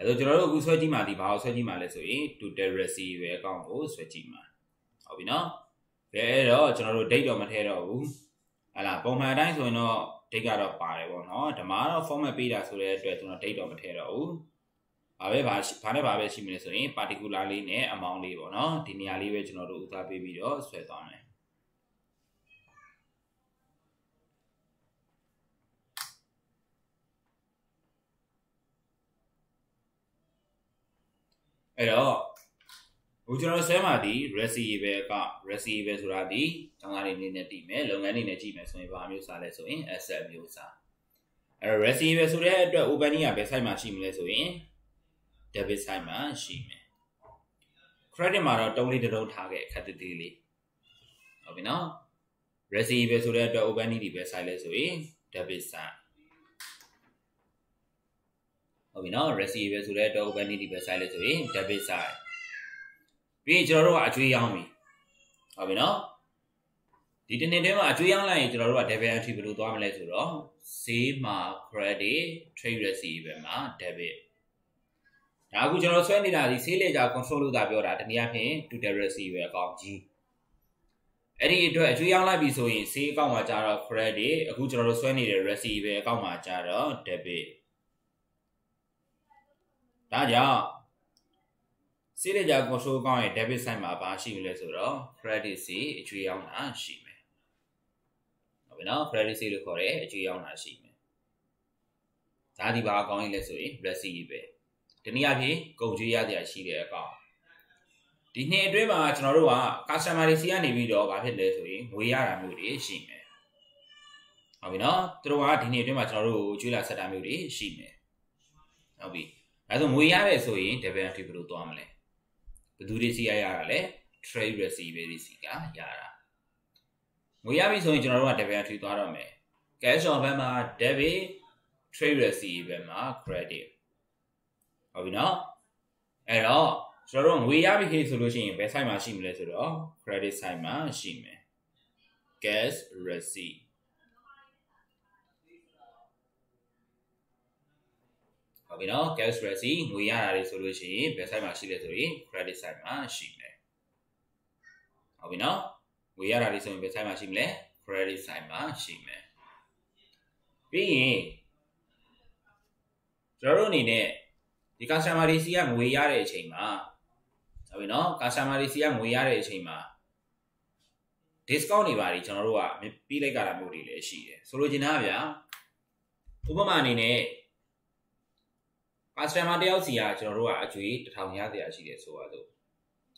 အဲဆိုကျွန်တော်တို့အခုဆွဲကြည့်မှဒီဘာကိုဆွဲကြည့်မှလဲဆိုရင် to the receiver အကောင့်ကိုဆွဲကြည့်မှာဟုတ်ပြီနော်ကဲအဲ့တော့ကျွန်တော်တို့ date တော့မထည့်တော့ဘူးဟလာပုံမှန်အတိုင်းဆိုရင်တော့ date ကတော့ပါတယ်ပေါ့နော်ဓမ္မကတော့ format ပေးတာဆိုတဲ့အတွက်ကျွန်တော် date တော့မထည့်တော့ဘူးဘာပဲဘာဘာနဲ့ဘာပဲရှိမလဲဆိုရင် particular လေးနဲ့ amount လေးပေါ့နော်ဒီနေရာလေးပဲကျွန်တော်တို့ဦးစားပေးပြီးတော့ဆွဲသွားမယ် အဲ့တော့ဟိုကျွန်တော်ဆဲမှာဒီ receiver က receiver ဆိုတာဒီကျောင်းသားတွေအနေနဲ့တည်မယ်လုပ်ငန်းတွေနဲ့ကြည့်မယ်ဆိုရင်ဘာမျိုးစားလဲဆိုရင် asset မျိုးစားအဲ့တော့ receiver ဆိုတဲ့အတွက် opening ကဘယ် site မှာရှိမလဲဆိုရင် debit side မှာရှိမယ် credit မှာတော့တုံးလေးတုံးထားခဲ့အခက်တသေးလေးဟုတ်ပြီနော် receiver ဆိုတဲ့အတွက် opening ဒီဘယ် site လဲဆိုရင် debit side ဟုတ်ပြီနော် receiver ဆိုတဲ့အတွက် opening ဒီဘယ် site လဲဆိုရင် debit side ပြီးရင်ကျွန်တော်တို့ကအကျွေးရောင်းပြီဟုတ်ပြီနော်ဒီတနေ့တည်းမှာအကျွေးရောင်းလိုက်ရင်ကျွန်တော်တို့က debit entry ဘယ်လိုသွားမလဲဆိုတော့ဈေးမှာ credit trade receiver မှာ debit ဒါအခုကျွန်တော်ဆွဲနေတာဒီ sale ledger control လို့သာပြောတာတနည်းအားဖြင့် to the receiver အကောင့်ကြီးအဲ့ဒီအတွက်အကျွေးရောင်းလိုက်ပြီဆိုရင် sale အကောင့်မှာကျတော့ credit အခုကျွန်တော်တို့ဆွဲနေတဲ့ receiver အကောင့်မှာကျတော့ debit ဒါကြောင့်စီးရကြ control ကောင်းရဲ့ debit side မှာဘာရှိမလဲဆိုတော့ credit စီအကျွေးရောက်တာရှိမယ်ဟုတ်ပြီနော် credit စီလို့ခေါ်တယ်အကျွေးရောက်တာရှိမယ်ဒါဒီဘာအကောင်းကြီးလဲဆိုရင် receipt ပဲဒီနည်းအားဖြင့်ကုန်ကျွေးရတဲ့အရှိတဲ့အကောင့်ဒီနှစ်အတွင်းမှာကျွန်တော်တို့က customer တွေစီကနေပြီးတော့ဘာဖြစ်လဲဆိုရင်ငွေရတာမျိုးတွေရှိမယ်ဟုတ်ပြီနော်သူတို့ကဒီနေ့အတွင်းမှာကျွန်တော်တို့ကိုကျွေးလာဆက်တာမျိုးတွေရှိမယ်ဟုတ်ပြီ အဲဆိုငွေရတယ်ဆိုရင် debit entry ဘယ်လိုသွားမလဲဘယ်သူတွေစီရရတာလဲ trade receiver တွေစီကရတာငွေရပြီဆိုရင်ကျွန်တော်တို့က debit entry သွားတော့မယ် cash on ဘက်မှာ debit trade receiver မှာ credit ဟုတ်ပြီနော်အဲ့တော့ကျွန်တော်တို့ငွေရပြီခေဆိုလို့ရှိရင်ဘယ် site မှာရှိမလဲဆိုတော့ credit site မှာရှိမယ် cash receipt ဟုတ်ပြီနော် cash receipt ငွေရတာတွေဆိုလို့ရှိရင်ဘယ် site မှာရှိလဲဆိုရင် credit site မှာရှိမယ်ဟုတ်ပြီနော်ငွေရတာတွေဆိုရင်ဘယ် site မှာရှိမလဲ credit site မှာရှိမယ်ပြီးရင်ကျွန်တော်တို့အနေနဲ့ဒီ customer တွေစီကငွေရတဲ့အချိန်မှာဟုတ်ပြီနော် customer တွေစီကငွေရတဲ့အချိန်မှာ discount တွေပါတယ်ကျွန်တော်တို့ကပြီးလိုက်ကြတာမျိုးတွေလည်းရှိတယ်ဆိုလိုချင်တာဗျာဥပမာအနေနဲ့ customer တယောက်စီကကျွန်တော်တို့ကအကျွေး1000ရတဲ့အရှိတယ်ဆိုပါစို့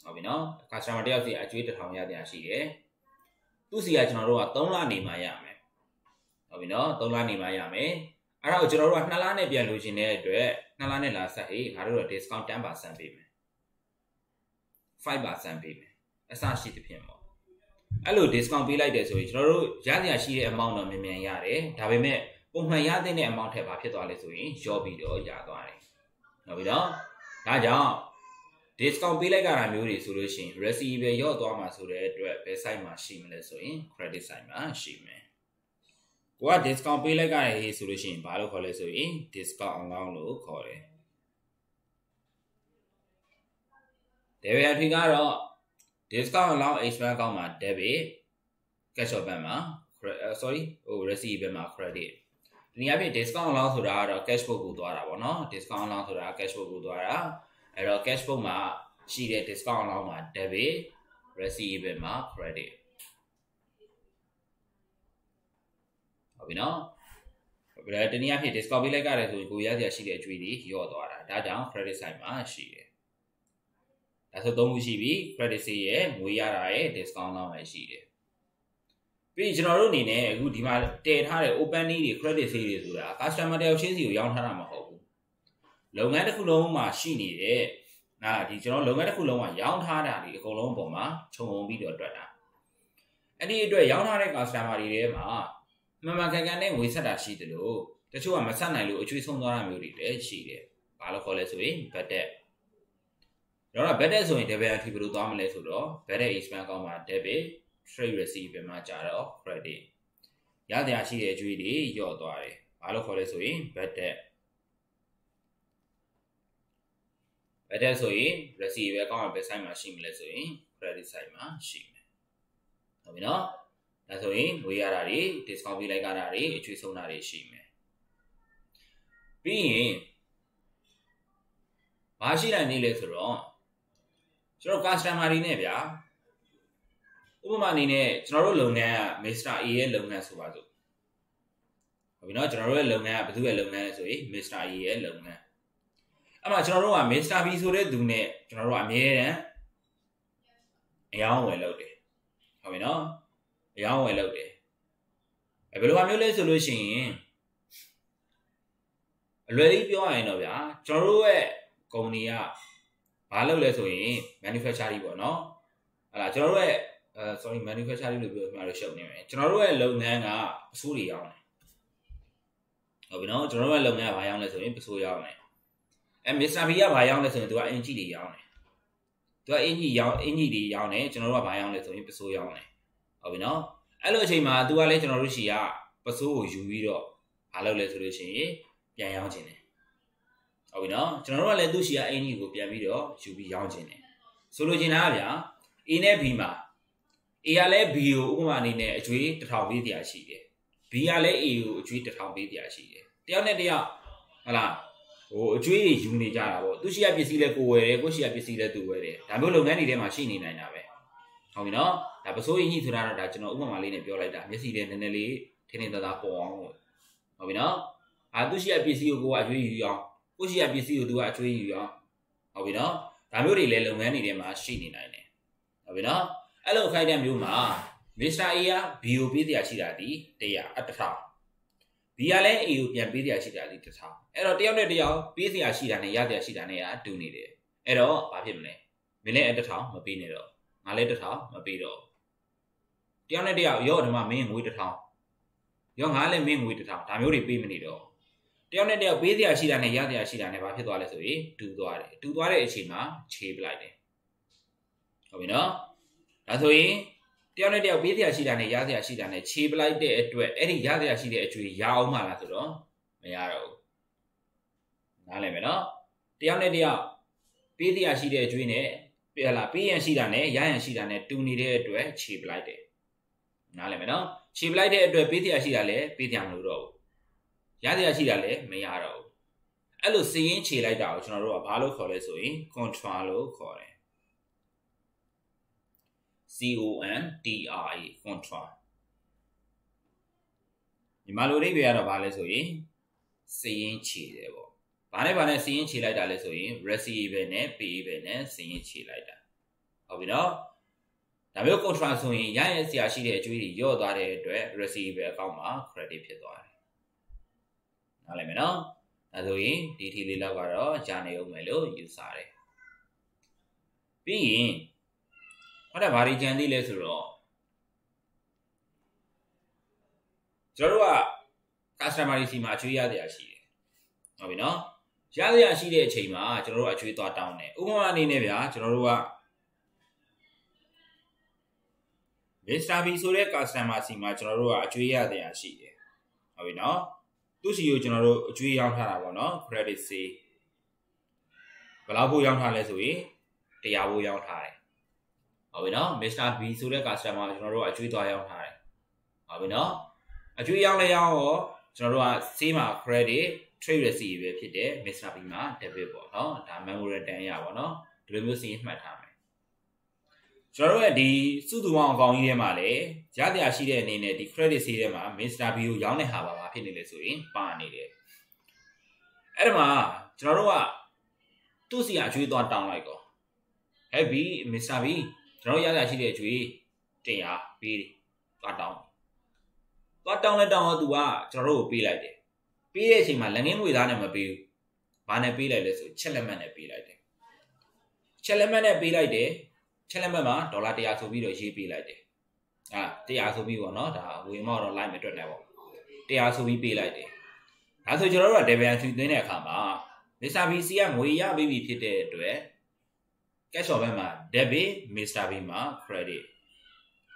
ဟုတ်ပြီနော် customer တယောက်စီကအကျွေး1000ရတဲ့အရှိတယ်သူ့စီကကျွန်တော်တို့က3လနေမှရမယ်ဟုတ်ပြီနော်3လနေမှရမယ်အဲ့တော့ကျွန်တော်တို့က2လနဲ့ပြန်လို့ရှင်တဲ့အတွက်2လနဲ့လာဆက်ဟေးငါတို့က discount 10%ပေးမယ်5%ပေးမယ်အစရှိသဖြင့်ပေါ့အဲ့လို discount ပေးလိုက်တယ်ဆိုရင်ကျွန်တော်တို့ရစရာရှိတဲ့ amount တော့မြန်မြန်ရတယ်ဒါပေမဲ့ပုံမှန်ရတဲ့ amount ထက်ဘာဖြစ်သွားလဲဆိုရင်ရော့ပြီးတော့ရသွားတယ် ဟုတ်ပြီနော်ဒါကြောင့် discount ပေးလိုက်ကြတာမျိုးတွေဆိုလို့ရှိရင် receiver ရော့သွားမှာဆိုတဲ့အတွက်ဘယ် site မှာရှိမလဲဆိုရင် credit site မှာရှိမယ်ကိုက discount ပေးလိုက်ကြရရေးဆိုလို့ရှိရင်ဘာလို့ခေါ်လဲဆိုရင် discount amount လို့ခေါ်တယ် debit entry ကတော့ discount amount expense account မှာ debit cash out bank မှာ sorry ဟို receiver မှာ credit ဒီနေ့အပြင် discount allowance ဆိုတာကတော့ cash book ကိုသွားတာပေါ့နော် discount allowance ဆိုတာ cash book ကိုသွားတာအဲ့တော့ cash book မှာရှိတဲ့ discount allowance မှာ debit receivable မှာ credit ဟုတ်ပြီနော်ဘယ်တနည်းအားဖြင့် discount ပေးလိုက်ကြတယ်ဆိုရင်ကိုရစရာရှိတဲ့အကျွေးတွေရော့သွားတာဒါကြောင့် credit side မှာရှိတယ်ဒါဆိုသုံးခုရှိပြီ credit side ရဲ့ငွေရတာရဲ့ discount allowance ပဲရှိတယ် ပြီးကျွန်တော်တို့အနေနဲ့အခုဒီမှာတည်ထားတဲ့ open need တွေ credit sale တွေဆိုတာ customer တယောက်ချင်းစီကိုရောင်းထားတာမဟုတ်ဘူးလုပ်ငန်းတစ်ခုလုံးမှာရှိနေတဲ့နာဒီကျွန်တော်လုပ်ငန်းတစ်ခုလုံးမှာရောင်းထားတာဒီအကုန်လုံးအပေါ်မှာခြုံငုံပြီးတော့တွက်တာအဲ့ဒီအတွက်ရောင်းထားတဲ့ customer တွေထဲမှာမှန်မှန်ကန်ကန်နဲ့ငွေဆက်တာရှိတယ်လို့တချို့ကမဆက်နိုင်လို့အကျွေးဆုံးသွားတာမျိုးတွေလည်းရှိတယ်ဘာလို့ခေါ်လဲဆိုရင် bad debt တော့ bad debt ဆိုရင် debit entry ဘယ်လိုသွားမလဲဆိုတော့ bad debt expense ကောင်းမှာ debit trade receipt ပဲမှာကြာတော့ credit ရတဲ့ရှိတဲ့အကျွေးတွေညော့သွားတယ်။ဘာလို့ခေါ်လဲဆိုရင် bad debt bad debt ဆိုရင် receipt ပဲကောင်းအောင်ဘယ် site မှာရှိမလဲဆိုရင် credit site မှာရှိမယ်။ဟုတ်ပြီနော်။ဒါဆိုရင်ငွေရတာတွေ discount ပေးလိုက်ကြတာတွေအကျွေးဆုံးတာတွေရှိမယ်။ပြီးရင်ဘာရှိနိုင်နေလဲဆိုတော့ကျွန်တော် customer တွေနဲ့ဗျာ ဥပမာအနေနဲ့ကျွန်တော်တို့လုပ်ငန်းက Mr. A ရဲ့လုပ်ငန်းဆိုပါစို့ဟုတ်ပြီနော်ကျွန်တော်တို့ရဲ့လုပ်ငန်းကဘယ်သူရဲ့လုပ်ငန်းလဲဆိုရင် Mr. A ရဲ့လုပ်ငန်းအဲ့မှာကျွန်တော်တို့က Mr. B ဆိုတဲ့သူနဲ့ကျွန်တော်တို့ကအမြဲတမ်းအယောင်းဝယ်လုပ်တယ်ဟုတ်ပြီနော်အယောင်းဝယ်လုပ်တယ်အဲဘယ်လိုမှမျိုးလဲဆိုလို့ရှိရင်အလွယ်လေးပြောရရင်တော့ဗျာကျွန်တော်တို့ရဲ့ကုမ္ပဏီကဘာလုပ်လဲဆိုရင် manufacturing ပေါ့နော်ဟလာကျွန်တော်တို့ရဲ့ အဲ sorry manufacturing လို့ပြောမှလို့ရှုပ်နေမယ်ကျွန်တော်တို့ရဲ့လုပ်ငန်းကအဆိုးတွေရောင်းတယ်ဟုတ်ပြီနော်ကျွန်တော်တို့ရဲ့လုပ်ငန်းကဘာရောင်းလဲဆိုရင်ပစိုးရောင်းတယ်အဲ Mr. B ကဘာရောင်းလဲဆိုရင်သူကအင်ဂျီတွေရောင်းတယ်သူကအင်ဂျီရောင်းအင်ဂျီတွေရောင်းတယ်ကျွန်တော်တို့ကဘာရောင်းလဲဆိုရင်ပစိုးရောင်းတယ်ဟုတ်ပြီနော်အဲ့လိုအချိန်မှာသူကလည်းကျွန်တော်တို့ရှိကပစိုးကိုယူပြီးတော့ဘာလုပ်လဲဆိုလို့ရှိရင်ပြန်ရောင်းခြင်းတယ်ဟုတ်ပြီနော်ကျွန်တော်တို့ကလည်းသူ့ရှိကအင်ဂျီကိုပြန်ပြီးတော့ယူပြီးရောင်းခြင်းတယ်ဆိုလိုချင်တာကဗျာ A နဲ့ B မှာ A ကလည်း B ကိုဥပမာအနေနဲ့အကျွေး1000ပေးတရားရှိတယ် B ကလည်း A ကိုအကျွေး1000ပေးတရားရှိတယ်တယောက်နဲ့တယောက်ဟလားဟိုအကျွေးတွေယူနေကြတာပေါ့သူရှိရပစ္စည်းလဲကိုဝယ်တယ်ကိုရှိရပစ္စည်းလဲသူဝယ်တယ်ဒါမျိုးလုပ်ငန်းတွေထဲမှာရှိနေနိုင်တာပဲဟုတ်ပြီနော်ဒါပစိုးရင်ကြီးဆိုတာတော့ဒါကျွန်တော်ဥပမာလေးနဲ့ပြောလိုက်တာမျက်စိလေးနည်းနည်းလေးထင်းထင်းသာသာပေါ်အောင်လို့ဟုတ်ပြီနော်အာသူရှိရပစ္စည်းကိုကိုကအကျွေးယူအောင်ကိုရှိရပစ္စည်းကိုသူကအကျွေးယူအောင်ဟုတ်ပြီနော်ဒါမျိုးတွေလည်းလုပ်ငန်းတွေထဲမှာရှိနေနိုင်တယ်ဟုတ်ပြီနော် အဲ့လိုခိုက်တဲ့မျိုးမှာမစ္စတာ A က B ကိုပေးတရားရှိတာဒီ100အ1000 B ကလည်း A ကိုပြန်ပေးတရားရှိတာဒီ1000အဲ့တော့တယောက်နဲ့တယောက်ပေးတရားရှိတာနဲ့ရတရားရှိတာနဲ့ကတူနေတယ်အဲ့တော့ဘာဖြစ်မလဲမင်းလည်းအ1000မပေးနဲ့တော့ငါလည်း1000မပေးတော့တယောက်နဲ့တယောက်ရော့ဒီမှာမင်းငွေ1000ရောငါလည်းမင်းငွေ1000ဒါမျိုးတွေပေးမနေတော့တယောက်နဲ့တယောက်ပေးတရားရှိတာနဲ့ရတရားရှိတာနဲ့ဘာဖြစ်သွားလဲဆိုရင်တူသွားတယ်တူသွားတဲ့အချိန်မှာခြေပလိုက်တယ်ဟုတ်ပြီနော် ဒါဆိုရင်တယောက်နဲ့တယောက်ပေးတရားရှိတာနဲ့ရတရားရှိတာနဲ့ခြေပလိုက်တဲ့အတွက်အဲ့ဒီရတရားရှိတဲ့အကျွေးရအောင်မလားဆိုတော့မရတော့ဘူးနားလည်မယ်နော်တယောက်နဲ့တယောက်ပေးတရားရှိတဲ့အကျွေးနဲ့ပြလာပေးရန်ရှိတာနဲ့ရရန်ရှိတာနဲ့တူနေတဲ့အတွက်ခြေပလိုက်တယ်နားလည်မယ်နော်ခြေပလိုက်တဲ့အတွက်ပေးတရားရှိတာလည်းပေးတရားမလို့တော့ဘူးရတရားရှိတာလည်းမရတော့ဘူးအဲ့လိုစီရင်ခြေလိုက်တာကိုကျွန်တော်တို့ကဘာလို့ခေါ်လဲဆိုရင် control လို့ခေါ်တယ် C O N T R A control ညီမလိုအိဗေကတော့ဘာလဲဆိုရင်စီရင်ခြေတယ်ပေါ့ဘာနဲ့ဘာနဲ့စီရင်ခြေလိုက်တာလဲဆိုရင် receiver နဲ့ payable နဲ့စီရင်ခြေလိုက်တာဟုတ်ပြီနော်ဒါမျိုး control ဆိုရင်ရရဆရာရှိတဲ့အကျွေးတွေညော့သွားတဲ့အတွက် receiver အကောင့်မှာ credit ဖြစ်သွားတယ်နားလည်မယ်နော်အဲဆိုရင်ဒီထီလေးလောက်ကတော့ဂျာနေအောင်မယ်လို့ယူဆတယ်ပြီးရင် ဟောတာဘာတွေကြံသေးလဲဆိုတော့ကျွန်တော်တို့က customer တွေစီမှာအကျွေးရတဲ့အရှိတယ်ဟုတ်ပြီနော်ရတဲ့အရှိတဲ့အချိန်မှာကျွန်တော်တို့အကျွေးသွားတောင်းတယ်ဥပမာအနေနဲ့ဗျာကျွန်တော်တို့က Mr. B ဆိုတဲ့ customer စီမှာကျွန်တော်တို့ကအကျွေးရတဲ့အရှိတယ်ဟုတ်ပြီနော်သူ့စီကိုကျွန်တော်တို့အကျွေးရောက်ထားတာပေါ့နော် credit C ဘယ်လောက်ဖို့ရောက်ထားလဲဆိုရင်တရားဖို့ရောက်ထားတယ် ဟုတ်ပြီနော် Mr. B ဆိုတဲ့ customer ကျွန်တော်တို့အကျွေးသွားရောက်ထားတယ်ဟုတ်ပြီနော်အကျွေးရောက်လဲရောက်ရောကျွန်တော်တို့က C မှာ credit trade receipt ပဲဖြစ်တယ် Mr. B မှာ debit ပေါ့နော်ဒါ memorandum ရပါတော့ဒီလိုမျိုးစီရင်မှတ်ထားမယ်ကျွန်တော်တို့ရဲ့ဒီစုသူမောင်အကောင်ကြီးထဲမှာလည်းရတရားရှိတဲ့အနေနဲ့ဒီ credit ဆေးထဲမှာ Mr. B ကိုရောင်းတဲ့ဟာပါပါဖြစ်နေလေဆိုရင်ပါနေတယ်အဲ့ဒါမှာကျွန်တော်တို့ကသူ့စီကအကျွေးသွားတောင်းလိုက်တော့ဟဲ့ဘီ Mr. B ကျွန်တော်ရတရားရှိတဲ့အကျွေးတရားပေးတယ်သွားတောင်းသွားတောင်းလဲတောင်းတော့ तू ကကျွန်တော်တို့ကိုပေးလိုက်တယ်ပေးတဲ့အချိန်မှာလက်ငင်းငွေသားနဲ့မပေးဘူးဘာနဲ့ပေးလိုက်လဲဆိုချက်လက်မှတ်နဲ့ပေးလိုက်တယ်ချက်လက်မှတ်နဲ့ပေးလိုက်တယ်ချက်လက်မှတ်မှာဒေါ်လာ100ဆိုပြီးတော့ရေးပေးလိုက်တယ်အာ100ဆိုပြီးပေါ့နော်ဒါဝင်မောက်တော့ line မတွက်နဲ့ပေါ့100ဆိုပြီးပေးလိုက်တယ်ဒါဆိုကျွန်တော်တို့က debit entry သွင်းတဲ့အခါမှာ Mr. BC ကငွေရပေးပြီဖြစ်တဲ့အတွက် cash out ဘက်မှာ debit Mr. B မှာ credit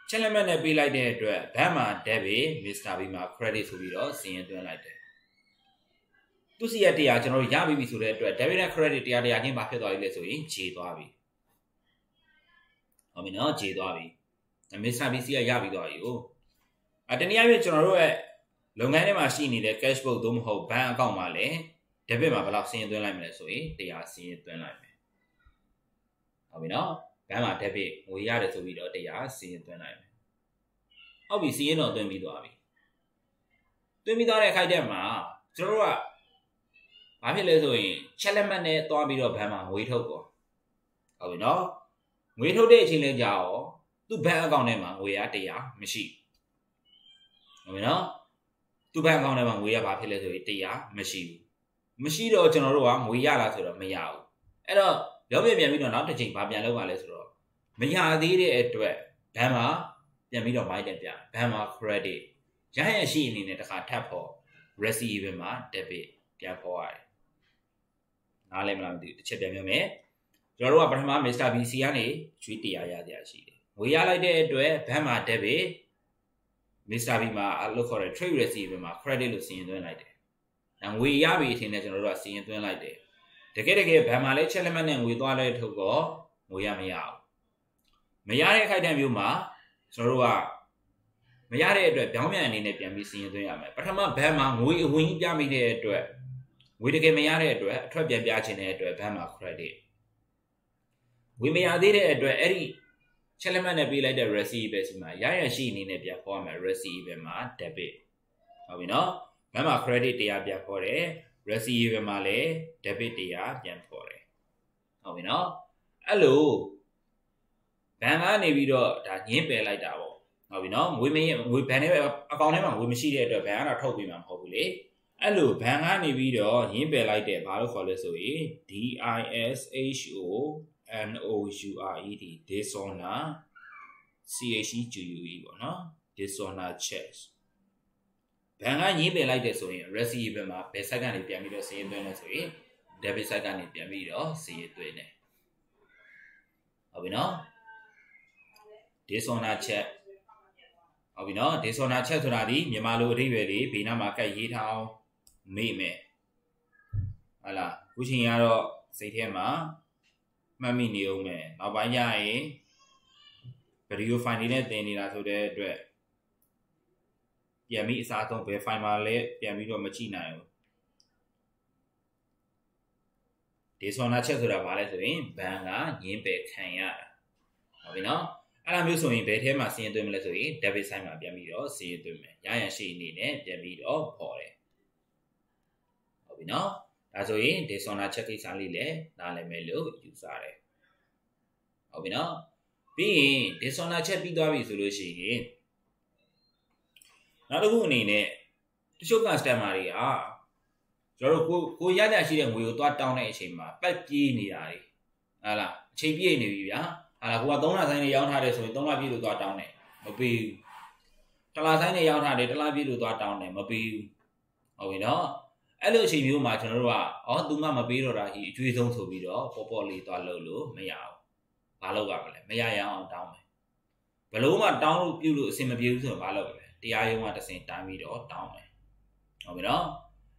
ချက်လက်မှတ်နဲ့ပေးလိုက်တဲ့အတွက်ဘဏ်မှာ debit Mr. B မှာ credit ဆိုပြီးတော့စီရင်သွင်းလိုက်တယ်သူစီရတရားကျွန်တော်တို့ရပြီပြီဆိုတဲ့အတွက် debit နဲ့ credit တရားတရားချင်းဘာဖြစ်သွားပြီလဲဆိုရင်ခြေသွားပြီဟုတ်ပြီနော်ခြေသွားပြီမစ္စတာ BC ကရပြီးသွားပြီ哦အတနည်းအားဖြင့်ကျွန်တော်တို့ရဲ့လုပ်ငန်းထဲမှာရှိနေတဲ့ cash book သို့မဟုတ်ဘဏ်အကောင့်မှာလည်း debit မှာဘယ်လောက်စီးရင်သွင်းလိုက်မလဲဆိုရင်100စီးရင်သွင်းလိုက်မယ် ဟုတ်ပြီနော်ဘဏ်မှာ debit ငွေရတယ်ဆိုပြီးတော့100စီးရင်သွင်းလိုက်မယ်ဟုတ်ပြီစီးရင်တော့သွင်းပြီးသွားပြီသွင်းပြီးသွားတဲ့ခိုက်တဲ့မှာကျွန်တော်တို့ကဘာဖြစ်လဲဆိုရင် challenge နဲ့သွားပြီးတော့ဘဏ်မှာငွေထုတ်ပေါ့ဟုတ်ပြီနော်ငွေထုတ်တဲ့အချိန်လေးကြာရောသူ့ဘဏ်အကောင့်ထဲမှာငွေရ100မရှိဟုတ်ပြီနော်သူ့ဘဏ်အကောင့်ထဲမှာငွေရဘာဖြစ်လဲဆိုရင်100မရှိဘူးမရှိတော့ကျွန်တော်တို့ကငွေရလာဆိုတော့မရဘူးအဲ့တော့ ရောပြန်ပြန်ပြီးတော့နောက်တစ်ချိန်ဘာပြန်လုပ်ရလဲဆိုတော့မရသေးတဲ့အတွက်ဘဏ်မှာပြန်ပြီးတော့မိုက်တယ်ပြဘဏ်မှာ credit ရရရှိအနေနဲ့တခါထပ်ဖို့ receive မှာ debit ပြန်ဖော်ရတယ်နားလည်မလားမသိဘူးတစ်ချက်ပြန်ပြောမယ်ကျွန်တော်တို့ကပထမ Mr. BC ကနေကျွေးတရားရတရားရှိတယ်ငွေရလိုက်တဲ့အတွက်ဘဏ်မှာ debit Mr. B မှာအလုပ်ခေါ်တဲ့ trade receiver မှာ credit လို့စီရင်သွင်းလိုက်တယ်။ဒါငွေရပြီအထင်နဲ့ကျွန်တော်တို့ကစီရင်သွင်းလိုက်တယ်။ တကယ်တကယ်ဘဏ်မှာလည်းချက်လက်မှတ်နဲ့ငွေသွားလဲထုတ်တော့ငွေရမရဘူး။မရတဲ့ခိုက်တဲ့မျိုးမှာကျွန်တော်တို့ကမရတဲ့အတွက်ပြောင်းပြန်အနေနဲ့ပြန်ပြီးစီရင်သွင်းရမယ်။ပထမဘဏ်မှာငွေအဝင်ကြီးပြမိတဲ့အတွက်ငွေတကယ်မရတဲ့အတွက်အထွက်ပြန်ပြခြင်းတဲ့အတွက်ဘဏ်မှာ credit ငွေမရသေးတဲ့အတွက်အဲ့ဒီချက်လက်မှတ်နဲ့ပေးလိုက်တဲ့ receipt ပဲစီမှာရရရှိအနေနဲ့ပြန်ခေါ်ရမယ် receipt ပဲမှာ debit ဟုတ်ပြီနော်ဘက်မှာ credit တရားပြန်ခေါ်တယ် receipt ပဲမှာလည်း debit တရားပြန်ခေါ်တယ်ဟုတ်ပြီနော်အဲ့လိုဘဏ်ကနေပြီးတော့ဒါညင်းပယ်လိုက်တာပေါ့ဟုတ်ပြီနော်ငွေမင်းငွေဘဏ်ထဲအကောင့်ထဲမှာငွေမရှိတဲ့အတွက်ဘဏ်ကတော့ထုတ်ပေးမှာမဟုတ်ဘူးလေအဲ့လိုဘဏ်ကနေပြီးတော့ညင်းပယ်လိုက်တဲ့ဘာလို့ခေါ်လဲဆိုရင် DISHO NOURED dishonor CHEGUE ပေါ့နော် dishonor checks ဘဏ်ကညင်းပယ်လိုက်တဲ့ဆိုရင် receiver မှာဘယ် site ကနေပြန်ပြီးတော့စာရင်းသွင်းလဲဆိုရင် debit site ကနေပြန်ပြီးတော့စာရင်းသွင်းတယ်ဟုတ်ပြီနော် dishonor check ဟုတ်ပြီနော် dishonor check ဆိုတာဒီမြန်မာလိုအဓိပ္ပာယ်လေးဘေးနားမှာကတ်ရေးထားအောင်မေ့မယ်ဟုတ်လားခုချိန်ကတော့စိတ်ထဲမှာမှတ်မိနေအောင်မယ်နောက်ပိုင်းကျရင်ဗီဒီယိုဖိုင်လေးနဲ့တင်နေတာဆိုတဲ့အတွက် ပြန်ပြီးအစားဆုံးဘယ်ဖိုင်မှာလဲပြန်ပြီးတော့မကြည့်နိုင်ဘူးဒီဆောနာချက်ဆိုတာဘာလဲဆိုရင်ဘန်ကညင်းပယ်ခံရတာဟုတ်ပြီနော်အဲ့လိုမျိုးဆိုရင်ဘယ်ထဲမှာစီးရင်သွင်းမလဲဆိုရင် debit side မှာပြန်ပြီးတော့စီးရင်သွင်းမယ်ရရရှိအနေနဲ့ပြန်ပြီးတော့ပေါ်တယ်ဟုတ်ပြီနော်ဒါဆိုရင် dishonor check ကိစ္စလေးလည်းနားလည်မယ်လို့ယူဆတယ်ဟုတ်ပြီနော်ပြီးရင် dishonor check ပြီးသွားပြီဆိုလို့ရှိရင် နောက်တစ်ခုအနေနဲ့တချို့ customer တွေကကျွန်တော်တို့ကိုကိုရရရှိတဲ့ငွေကိုသွားတောင်းတဲ့အချိန်မှာပတ်ပြေးနေတာတွေဟာလားအချိန်ပြည့်နေပြီဗျာဟာလားကိုက3လဆိုင်နဲ့ရောင်းထားတယ်ဆိုရင်3လပြည့်လို့သွားတောင်းတယ်မပေးဘူးတလဆိုင်နဲ့ရောင်းထားတယ်တလပြည့်လို့သွားတောင်းတယ်မပေးဘူးဟုတ်ပြီနော်အဲ့လိုအချိန်မျိုးမှာကျွန်တော်တို့ကအော်သူမှမပေးတော့တာဟိအကျွေးဆုံးဆိုပြီးတော့ပေါ်ပေါ်လေးသွားလုပ်လို့မရဘူးဘာလုပ်ရမလဲမရရအောင်တောင်းမယ်ဘလို့မှတောင်းလို့ပြုလို့အဆင်မပြေဘူးဆိုတော့ဘာလုပ်မလဲ တရားရုံးကတစင်တိုင်းပြီးတော့တောင်းမယ်ဟုတ်ပြီနော်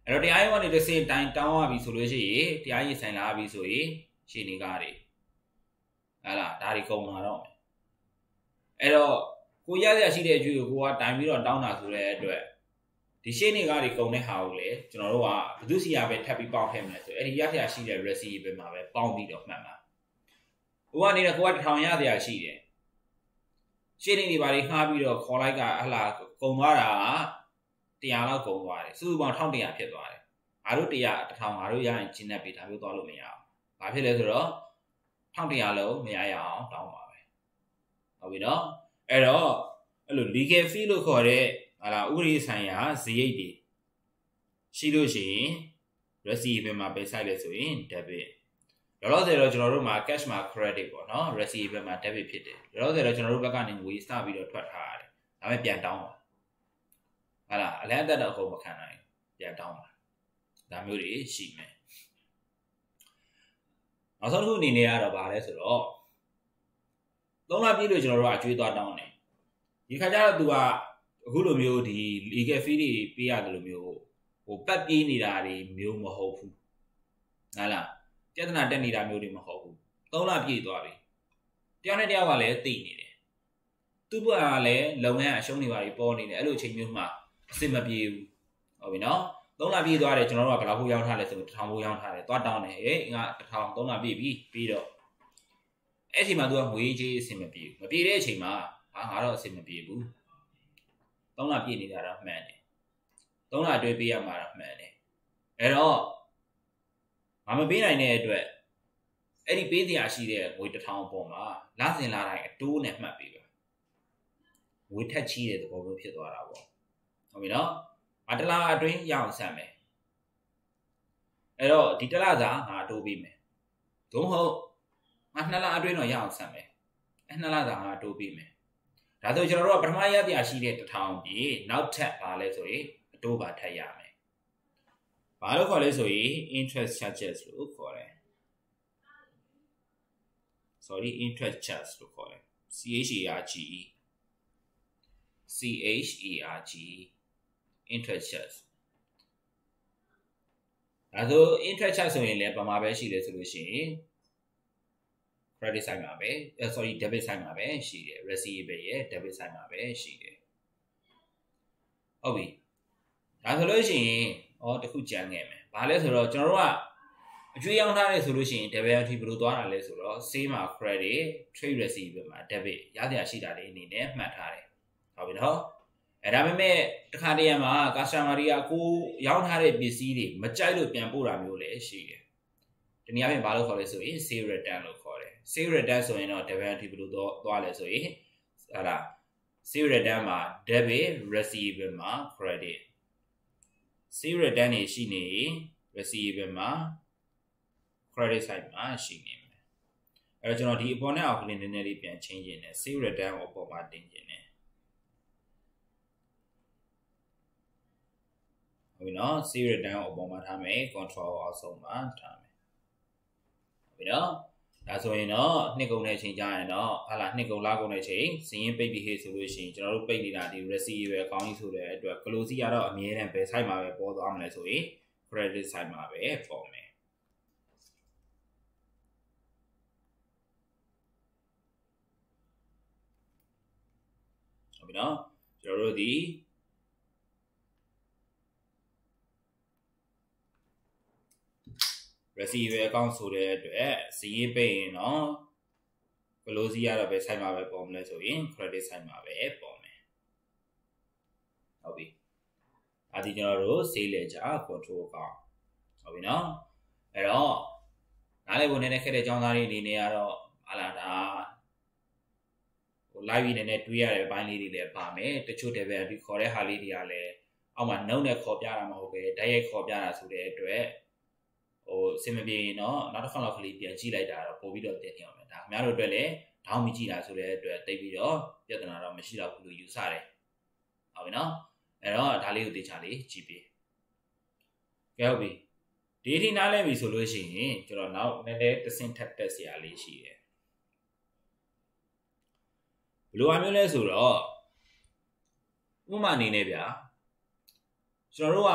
အဲ့တော့တရားရုံးကနေတစင်တိုင်းတောင်းရပြီဆိုလို့ရှိရင်တရားရင်ဆိုင်လာပြီဆိုရင်ရှင်းနေကားတွေဟာလားဒါတွေကုန်လာတော့မယ်အဲ့တော့ကိုရရရှိတဲ့အကျွေးကိုကိုကတိုင်ပြီးတော့တောင်းတာဆိုတဲ့အတွက်ဒီရှင်းနေကားတွေကုန်တဲ့ဟာကိုလေကျွန်တော်တို့ကဘယ်သူစီရပဲထပ်ပြီးပေါင်းထည့်မလဲဆိုအဲ့ဒီရရရှိတဲ့ recipe ပဲမှာပဲပေါင်းပြီးတော့မှတ်မှာဟိုကနေတော့ကိုကတစ်ထောင်ရရရှိတယ်ရှင်းနေတွေဘာတွေခါပြီးတော့ခေါ်လိုက်ကဟလာ ကုံသွားတာ100လောက်ကုံသွားတယ်စုစုပေါင်း1100ဖြစ်သွားတယ်ငါတို့100 1000ငါတို့ရရင်ကျင်းနေပြီဒါမျိုးသွားလို့မရအောင်ဘာဖြစ်လဲဆိုတော့1100လုံးမရရအောင်တောင်းပါပဲဟုတ်ပြီနော်အဲ့တော့အဲ့လို legal fee လို့ခေါ်တဲ့ဟာလာဥပဒေဆိုင်ရာဇရိတ်တွေရှိလို့ရှိရင် receive မှာပဲဆိုင်လဲဆိုရင် debit လောလောဆယ်တော့ကျွန်တော်တို့မှာ cash မှာ credit ပေါ့နော် receive မှာ debit ဖြစ်တယ်လောလောဆယ်တော့ကျွန်တော်တို့ဘက်ကနေငွေစပြီးတော့ထွက်ထားရတယ်ဒါပေမဲ့ပြန်တောင်းပါ ဟာလာအလန်းအသက်တော့အကုန်မခံနိုင်ပြန်တောင်းပါဒါမျိုးတွေရှိမယ်နောက်ဆုံးတစ်ခုအနေနဲ့ကတော့ဗာလဲဆိုတော့သုံးလပြည့်လို့ကျွန်တော်တို့ကအကျွေးသွားတောင်းတယ်ဒီခါကျတော့ तू ကအခုလိုမျိုးဒီ legal fee တွေပေးရတယ်လို့မျိုးဟိုပတ်ပြေးနေတာတွေမျိုးမဟုတ်ဘူးဟာလားပြဿနာတက်နေတာမျိုးတွေမဟုတ်ဘူးသုံးလပြည့်သွားပြီတယောက်နဲ့တယောက်ကလည်းသိနေတယ်သူ့ဘက်ကလည်းလုပ်ငန်းအရှုံးတွေပါတွေပေါ်နေတယ်အဲ့လိုအချိန်မျိုးမှာ အဆင်မပြေဘူးဟုတ်ပြီနော်သုံးလပြည့်သွားတယ်ကျွန်တော်တို့ကဘယ်လောက်ဖို့ရောင်းထားလဲဆိုတော့တစ်ထောင်ဖို့ရောင်းထားတယ်သွားတောင်းတယ်ဟေးငါတစ်ထောင်သုံးလပြည့်ပြီပြီးတော့အဲ့ဒီမှာ तू ကငွေကြေးအဆင်မပြေဘူးမပြေတဲ့အချိန်မှာဟာငါတော့အဆင်မပြေဘူးသုံးလပြည့်နေတာတော့မှန်တယ်သုံးလအတွင်းပေးရမှာတော့မှန်တယ်အဲ့တော့ငါမပေးနိုင်တဲ့အတွက်အဲ့ဒီပေးတရားရှိတဲ့ငွေတစ်ထောင်ပေါ်မှာလစဉ်လာတိုင်းအတိုးနဲ့မှတ်ပေးပါငွေထက်ချီးတဲ့သဘောမျိုးဖြစ်သွားတာပေါ့ ဟုတ်ပြီနော်ငါတလားအတွင်းရအောင်ဆက်မယ်အဲ့တော့ဒီတလားစာငါအတိုးပေးမယ်သို့မဟုတ်ငါနှစ်လအတွင်းတော့ရအောင်ဆက်မယ်အဲ့နှစ်လစာငါအတိုးပေးမယ်ဒါဆိုကျွန်တော်တို့ကပထမရတရားရှိတဲ့တစ်ထောင်ပြီးနောက်ထပ်ပါလဲဆိုရင်အတိုးပါထပ်ရမယ်ဘာလို့ခေါ်လဲဆိုရင် interest charges လို့ခေါ်တယ် sorry interest charge လို့ခေါ်တယ် C H interest charge ဒါဆို interest charge ဆိုရင်လည်းပမာပဲရှိတယ်ဆိုလို့ရှိရင် credit side မှာပဲ sorry debit side မှာပဲရှိတယ် receivable ရဲ့ debit side မှာပဲရှိတယ်ဟုတ်ပြီဒါဆိုလို့ရှိရင်ဩတခုကြမ်းခဲ့မယ်ဘာလဲဆိုတော့ကျွန်တော်တို့ကအကျွေးရောင်းထားတယ်ဆိုလို့ရှိရင် debit ဘယ်လိုသွားတာလဲဆိုတော့ same မှာ credit trade receipt မှာ debit ရစရာရှိတာလေးအနေနဲ့မှတ်ထားတယ်ဟုတ်ပြီနော် အဲဒါပေမဲ့တခါတည်းမှာ customer တွေကကိုရောင်းထားတဲ့ပစ္စည်းတွေမကြိုက်လို့ပြန်ပို့တာမျိုးလည်းရှိတယ်ဒီနေ့အပြင်ဘာလို့ခေါ်လဲဆိုရင် sale return လို့ခေါ်တယ် sale return ဆိုရင်တော့ debit ဘယ်လိုတော့သွားလဲဆိုရင်ဟာလား sale return မှာ debit receivable မှာ credit sale return နေရှိနေ receivable မှာ credit side မှာရှိနေမယ်အဲ့တော့ကျွန်တော်ဒီအပေါ်နဲ့အောက်ကလေးနည်းနည်းလေးပြန်ချင်းခြင်းနဲ့ sale return ကိုအပေါ်မှာတင်ခြင်းနဲ့ဟု ပြီနော် sale return ကိုအပေါ်မှာထားမယ် control အောက်ဆုံးမှာထားမယ်ဟုတ်ပြီနော်ဒါဆိုရင်တော့နှစ်ကုန်တဲ့အချိန်ကြာရင်တော့ဟာလာနှစ်ကုန်လားကုန်တဲ့အချိန်စည်ရင်ပိတ်ပြီးဟေ့ဆိုလို့ရှိရင်ကျွန်တော်တို့ပိတ်နေတာဒီ receipt ပဲအကောင်းကြီးဆိုတဲ့အတွက် close ကတော့အမြဲတမ်းဘယ် site မှာပဲပေါ်သွားမလဲဆိုရင် credit side မှာပဲပေါ်မယ်ဟုတ်ပြီနော်ကျွန်တော်တို့ဒီ receiver account ဆိုတဲ့အတွက်စီးရေးပိတ်ရင်တော့ close ရတော့ပဲ site မှာပဲပေါ်မလဲဆိုရင် credit site မှာပဲပေါ်မယ်ဟုတ်ပြီအဒီကျွန်တော်တို့ sale ledger control account ဟုတ်ပြီနော်အဲ့တော့နားလည်ဖို့နည်းနည်းခက်တဲ့ចောင်းသားတွေအနေနဲ့ကတော့ဟာလာဒါဟို live နေနဲ့တွေးရတဲ့ဘိုင်းလေးတွေလည်းပါမယ်တချို့ level ပြီးခေါ်တဲ့ဟာလေးတွေကလည်းအောက်မှာနှုတ်နဲ့ခေါ်ပြတာမဟုတ်ပဲဓာတ်ရိုက်ခေါ်ပြတာဆိုတဲ့အတွက် ဟိုအစင်မပြေရင်တော့နောက်တစ်ခါလောက်ကလေးပြန်ကြည့်လိုက်တာတော့ပို့ပြီးတော့တင်နေအောင်မယ်ဒါခင်ဗျားတို့အတွက်လည်းဒေါင်းမကြည့်တာဆိုတဲ့အတွက်တိတ်ပြီးတော့ပြဿနာတော့မရှိတော့ဘူးလို့ယူဆတယ်ဟုတ်ပြီနော်အဲ့တော့ဒါလေးကိုတေချာလေးကြည့်ပေးကဲဟုတ်ပြီဒီအထိနားလဲပြီဆိုလို့ရှိရင်ကျွန်တော်နောက်နည်းနည်းတဆင့်ထပ်တက်စရာလေးရှိတယ်ဘယ်လိုအမျိုးလဲဆိုတော့ဥပမာအနေနဲ့ဗျာကျွန်တော်တို့က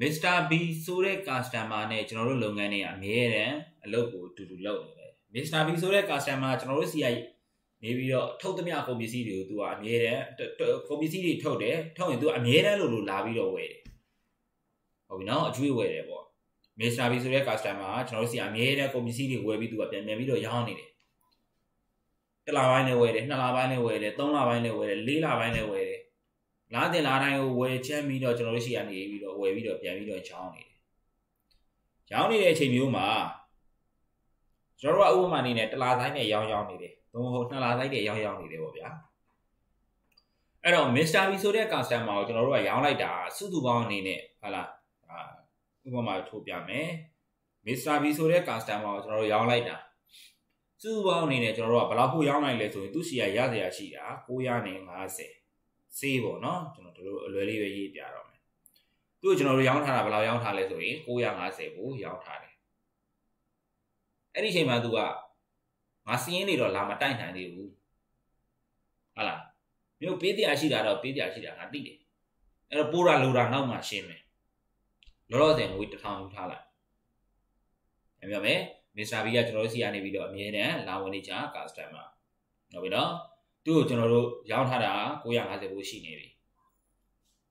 Mr. B ဆိုတဲ့ customer နဲ့ကျွန်တော်တို့လုပ်ငန်းတွေကအမြဲတမ်းအလုပ်ကိုတူတူလုပ်နေတယ် Mr. B ဆိုတဲ့ customer ကျွန်တော်တို့စီကနေပြီးတော့ထုတ်သမျှကုန်ပစ္စည်းတွေကိုသူကအမြဲတမ်းကုန်ပစ္စည်းတွေထုတ်တယ်ထုတ်ရင်သူအမြဲတမ်းလို့လို့လာပြီးတော့ဝယ်တယ်ဟုတ်ပြီနော်အကျွေးဝယ်တယ်ပေါ့ Mr. B ဆိုတဲ့ customer ကကျွန်တော်တို့စီအမြဲတမ်းကုန်ပစ္စည်းတွေဝယ်ပြီးသူကပြန်ပြန်ပြီးတော့ရောင်းနေတယ်တစ်လပိုင်းနဲ့ဝယ်တယ်နှစ်လပိုင်းနဲ့ဝယ်တယ်သုံးလပိုင်းနဲ့ဝယ်တယ်လေးလပိုင်းနဲ့ဝယ်တယ် လားတင်လားတိုင်းကိုဝယ်ချမ်းပြီးတော့ကျွန်တော်တို့ရှိရနေပြီးတော့ဝယ်ပြီးတော့ပြန်ပြီးတော့ချောင်းနေတယ်။ချောင်းနေတဲ့အချိန်မျိုးမှာကျွန်တော်တို့ကဥပမာအနေနဲ့တလားဆိုင်နဲ့ရောင်းရောင်းနေတယ်။သုံးဟုတ်နှစ်လားဆိုင်နဲ့ရောင်းရောင်းနေတယ်ပေါ့ဗျာ။အဲ့တော့ Mr. B ဆိုတဲ့ customer ကိုကျွန်တော်တို့ကရောင်းလိုက်တာစုစုပေါင်းအနေနဲ့ဟာလားအာဥပမာထိုးပြမယ်။ Mr. B ဆိုတဲ့ customer ကိုကျွန်တော်တို့ရောင်းလိုက်တာစုစုပေါင်းအနေနဲ့ကျွန်တော်တို့ကဘယ်လောက်ဖို့ရောင်းနိုင်လဲဆိုရင်သူစီရရစရာရှိတာ950 ဆေးပေါ့နော်ကျွန်တော်တို့အလွယ်လေးပဲရေးပြတော့မယ်သူ့ကျွန်တော်တို့ရောင်းထားတာဘယ်လောက်ရောင်းထားလဲဆိုရင်950ကိုရောင်းထားတယ်အဲ့ဒီအချိန်မှာသူကငါစီးရင်နေတော့လာမတိုက်နိုင်သေးဘူးဟုတ်လားမြို့ပေးတရားရှိတာတော့ပေးတရားရှိတာငါသိတယ်အဲ့တော့ပိုးတာလိုတာနောက်မှရှင်းမယ်လောလောဆယ်ငွေ1000ယူထားလိုက်အမြဲမယ်မစ္စတာဘီကကျွန်တော်တို့စီကနေပြီးတော့အမြဲတမ်းလာဝင်နေကြ customer ဟုတ်ပြီနော် သူ့ကိုကျွန်တော်တို့ရောင်းထားတာ950ဘိုးရှိနေပြီ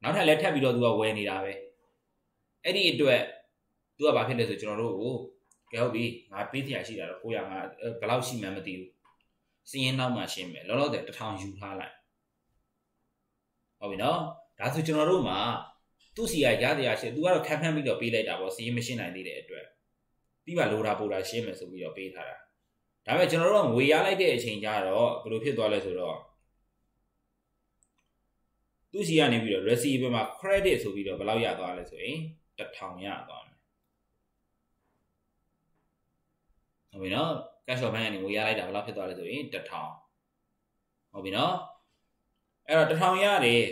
နောက်ထပ်လည်းထပ်ပြီးတော့သူကဝယ်နေတာပဲအဲ့ဒီအတွက်သူကဘာဖြစ်လဲဆိုကျွန်တော်တို့ကိုကဲဟုတ်ပြီငါပေးတရားရှိတာတော့950ဘယ်လောက်ရှိမှန်းမသိဘူးစီးရင်နောက်မှရှင်းမယ်လောလောဆယ်1000ယူထားလိုက်ဟုတ်ပြီနော်ဒါဆိုကျွန်တော်တို့မှာသူ့စီကရတရားရှိသူကတော့ခံဖမ်းပြီးတော့ပေးလိုက်တာပေါ့စီးရင်မရှင်းနိုင်သေးတဲ့အတွက်ပြီးမှလိုတာပို့တာရှင်းမယ်ဆိုပြီးတော့ပေးထားတာ ဒါပေမဲ့ကျွန်တော်တို့ကငွေရလိုက်တဲ့အချိန်ကျတော့ဘယ်လိုဖြစ်သွားလဲဆိုတော့သူ့စီကနေပြီးတော့ receiver မှာ credit ဆိုပြီးတော့ဘယ်လောက်ရသွားလဲဆိုရင်1000ရသွားမယ်ဟုတ်ပြီနော် cash out bank ကနေငွေရလိုက်တာဘယ်လောက်ဖြစ်သွားလဲဆိုရင်1000ဟုတ်ပြီနော်အဲ့တော့1000ရတယ်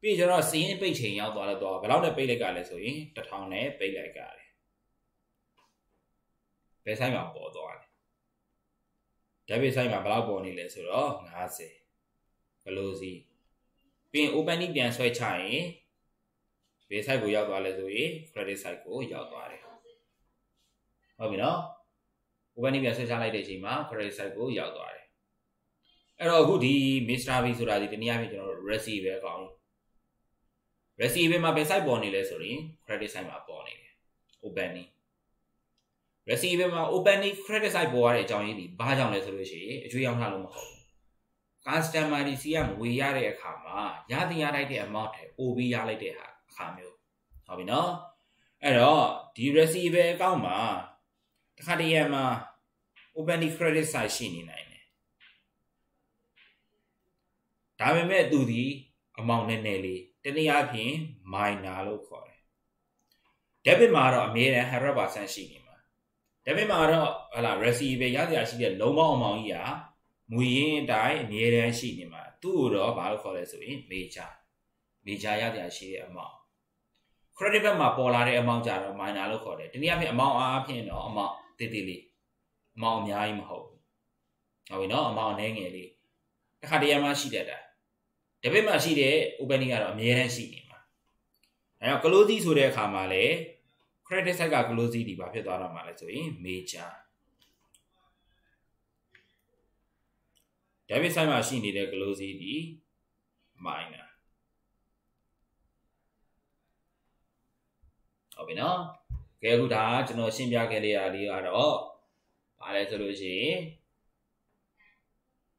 ပြီးကျွန်တော်စီးရင်ပိတ်ချိန်ရောက်သွားတော့ဘယ်လောက်နဲ့ပိတ်လိုက်ကလဲဆိုရင်1000နဲ့ပိတ်လိုက်ကြတယ်ဘယ်ဆိုင်မှာပေါ်သွားလဲ debit side မှာဘယ်လောက်ပေါ်နေလဲဆိုတော့50 close ပြီးရင် opening ပြန်ဆွဲချရင်ဘယ် side ကိုရောက်သွားလဲဆိုရင် credit side ကိုရောက်သွားတယ်ဟုတ်ပြီနော် opening ပြန်ဆွဲချလိုက်တဲ့အချိန်မှာ credit side ကိုရောက်သွားတယ်အဲ့တော့အခုဒီ Mr. V ဆိုတာဒီတနည်းအားဖြင့်ကျွန်တော်တို့ receive ပဲကောင်း receive မှာဘယ် side ပေါ်နေလဲဆိုရင် credit side မှာပေါ်နေတယ် opening receiver မှာ opening credit side ပေါ်ရတဲ့အကြောင်းရင်းဒီဘာကြောင့်လဲဆိုလို့ရှိရင်အကျွေးရောက်ထားလို့မဟုတ်ဘူး customer ဒီစီကငွေရတဲ့အခါမှာရတင်ရလိုက်တဲ့ amount ထဲပို့ပြီးရလိုက်တဲ့အခါမျိုးဟုတ်ပြီနော်အဲ့တော့ဒီ receiver account မှာတစ်ခါတည်းရမှာ open credit site ရှိနေနိုင်တယ်ဒါပေမဲ့သူဒီအမောင်နည်းနည်းလေးတနည်းအားဖြင့် minor လို့ခေါ်တယ် debit မှာတော့အမြဲတမ်း100%ရှိနေ မှာ debit မှာတော့ဟလာ receive ရစရာရှိတဲ့လုံးပေါင်းအမောင်ကြီးကမူရင်းအတိုင်းအမြဲတမ်းရှိနေမှာသူ့ကိုတော့ဘာလို့ခေါ်လဲဆိုရင် major major ရစရာရှိတဲ့အမောင် credit ဘက်မှာပေါ်လာတဲ့အမောင်ကြတော့ minor လို့ခေါ်တယ်ဒီနည်းအားဖြင့်အမောင်အားဖြင့်တော့အမောင်တိတိလေးအမောင်အများကြီးမဟုတ်ဘူးဟုတ်ပြီနော်အမောင်အနေငယ်လေးတစ်ခါတရံမှရှိတတ်တာ debit မှာရှိတဲ့ opening ကတော့အမြဲတမ်းရှိနေမှာအဲတော့ closing ဆိုတဲ့အခါမှာလည်း credit side က closing ဒီပါဖြစ်သွားတော့မှာလဲဆိုရင် major debit side မှာရှိနေတဲ့ closing ဒီ minor ဟုတ်ပြီနော်ကဲအခုဒါကျွန်တော်ရှင်းပြခဲ့လေးရာလေးကတော့ဘာလဲဆိုလို့ရှိရင်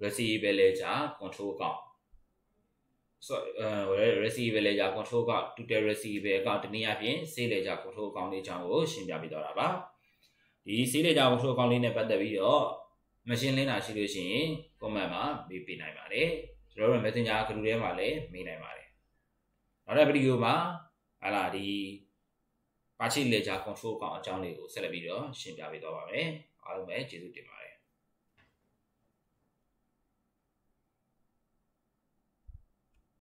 receivable ledger control account so အဲ receivable ledger control account total receivable account တနည်းအားဖြင့် sale ledger control account လေးအကြောင်းကိုရှင်းပြပေးတော့တာပါဒီ sale ledger control account လေးနဲ့ပတ်သက်ပြီးတော့ machine လင်းတာရှိလို့ရှိရင် comment မှာမေးပေးနိုင်ပါတယ်ကျွန်တော်တို့ messenger group ထဲမှာလည်းမေးနိုင်ပါတယ်နောက်တဲ့ဗီဒီယိုမှာဟာလာဒီ purchase ledger control account အကြောင်းလေးကိုဆက်လက်ပြီးတော့ရှင်းပြပေးသွားပါမယ်အားလုံးပဲကျေးဇူးတင်ပါတယ်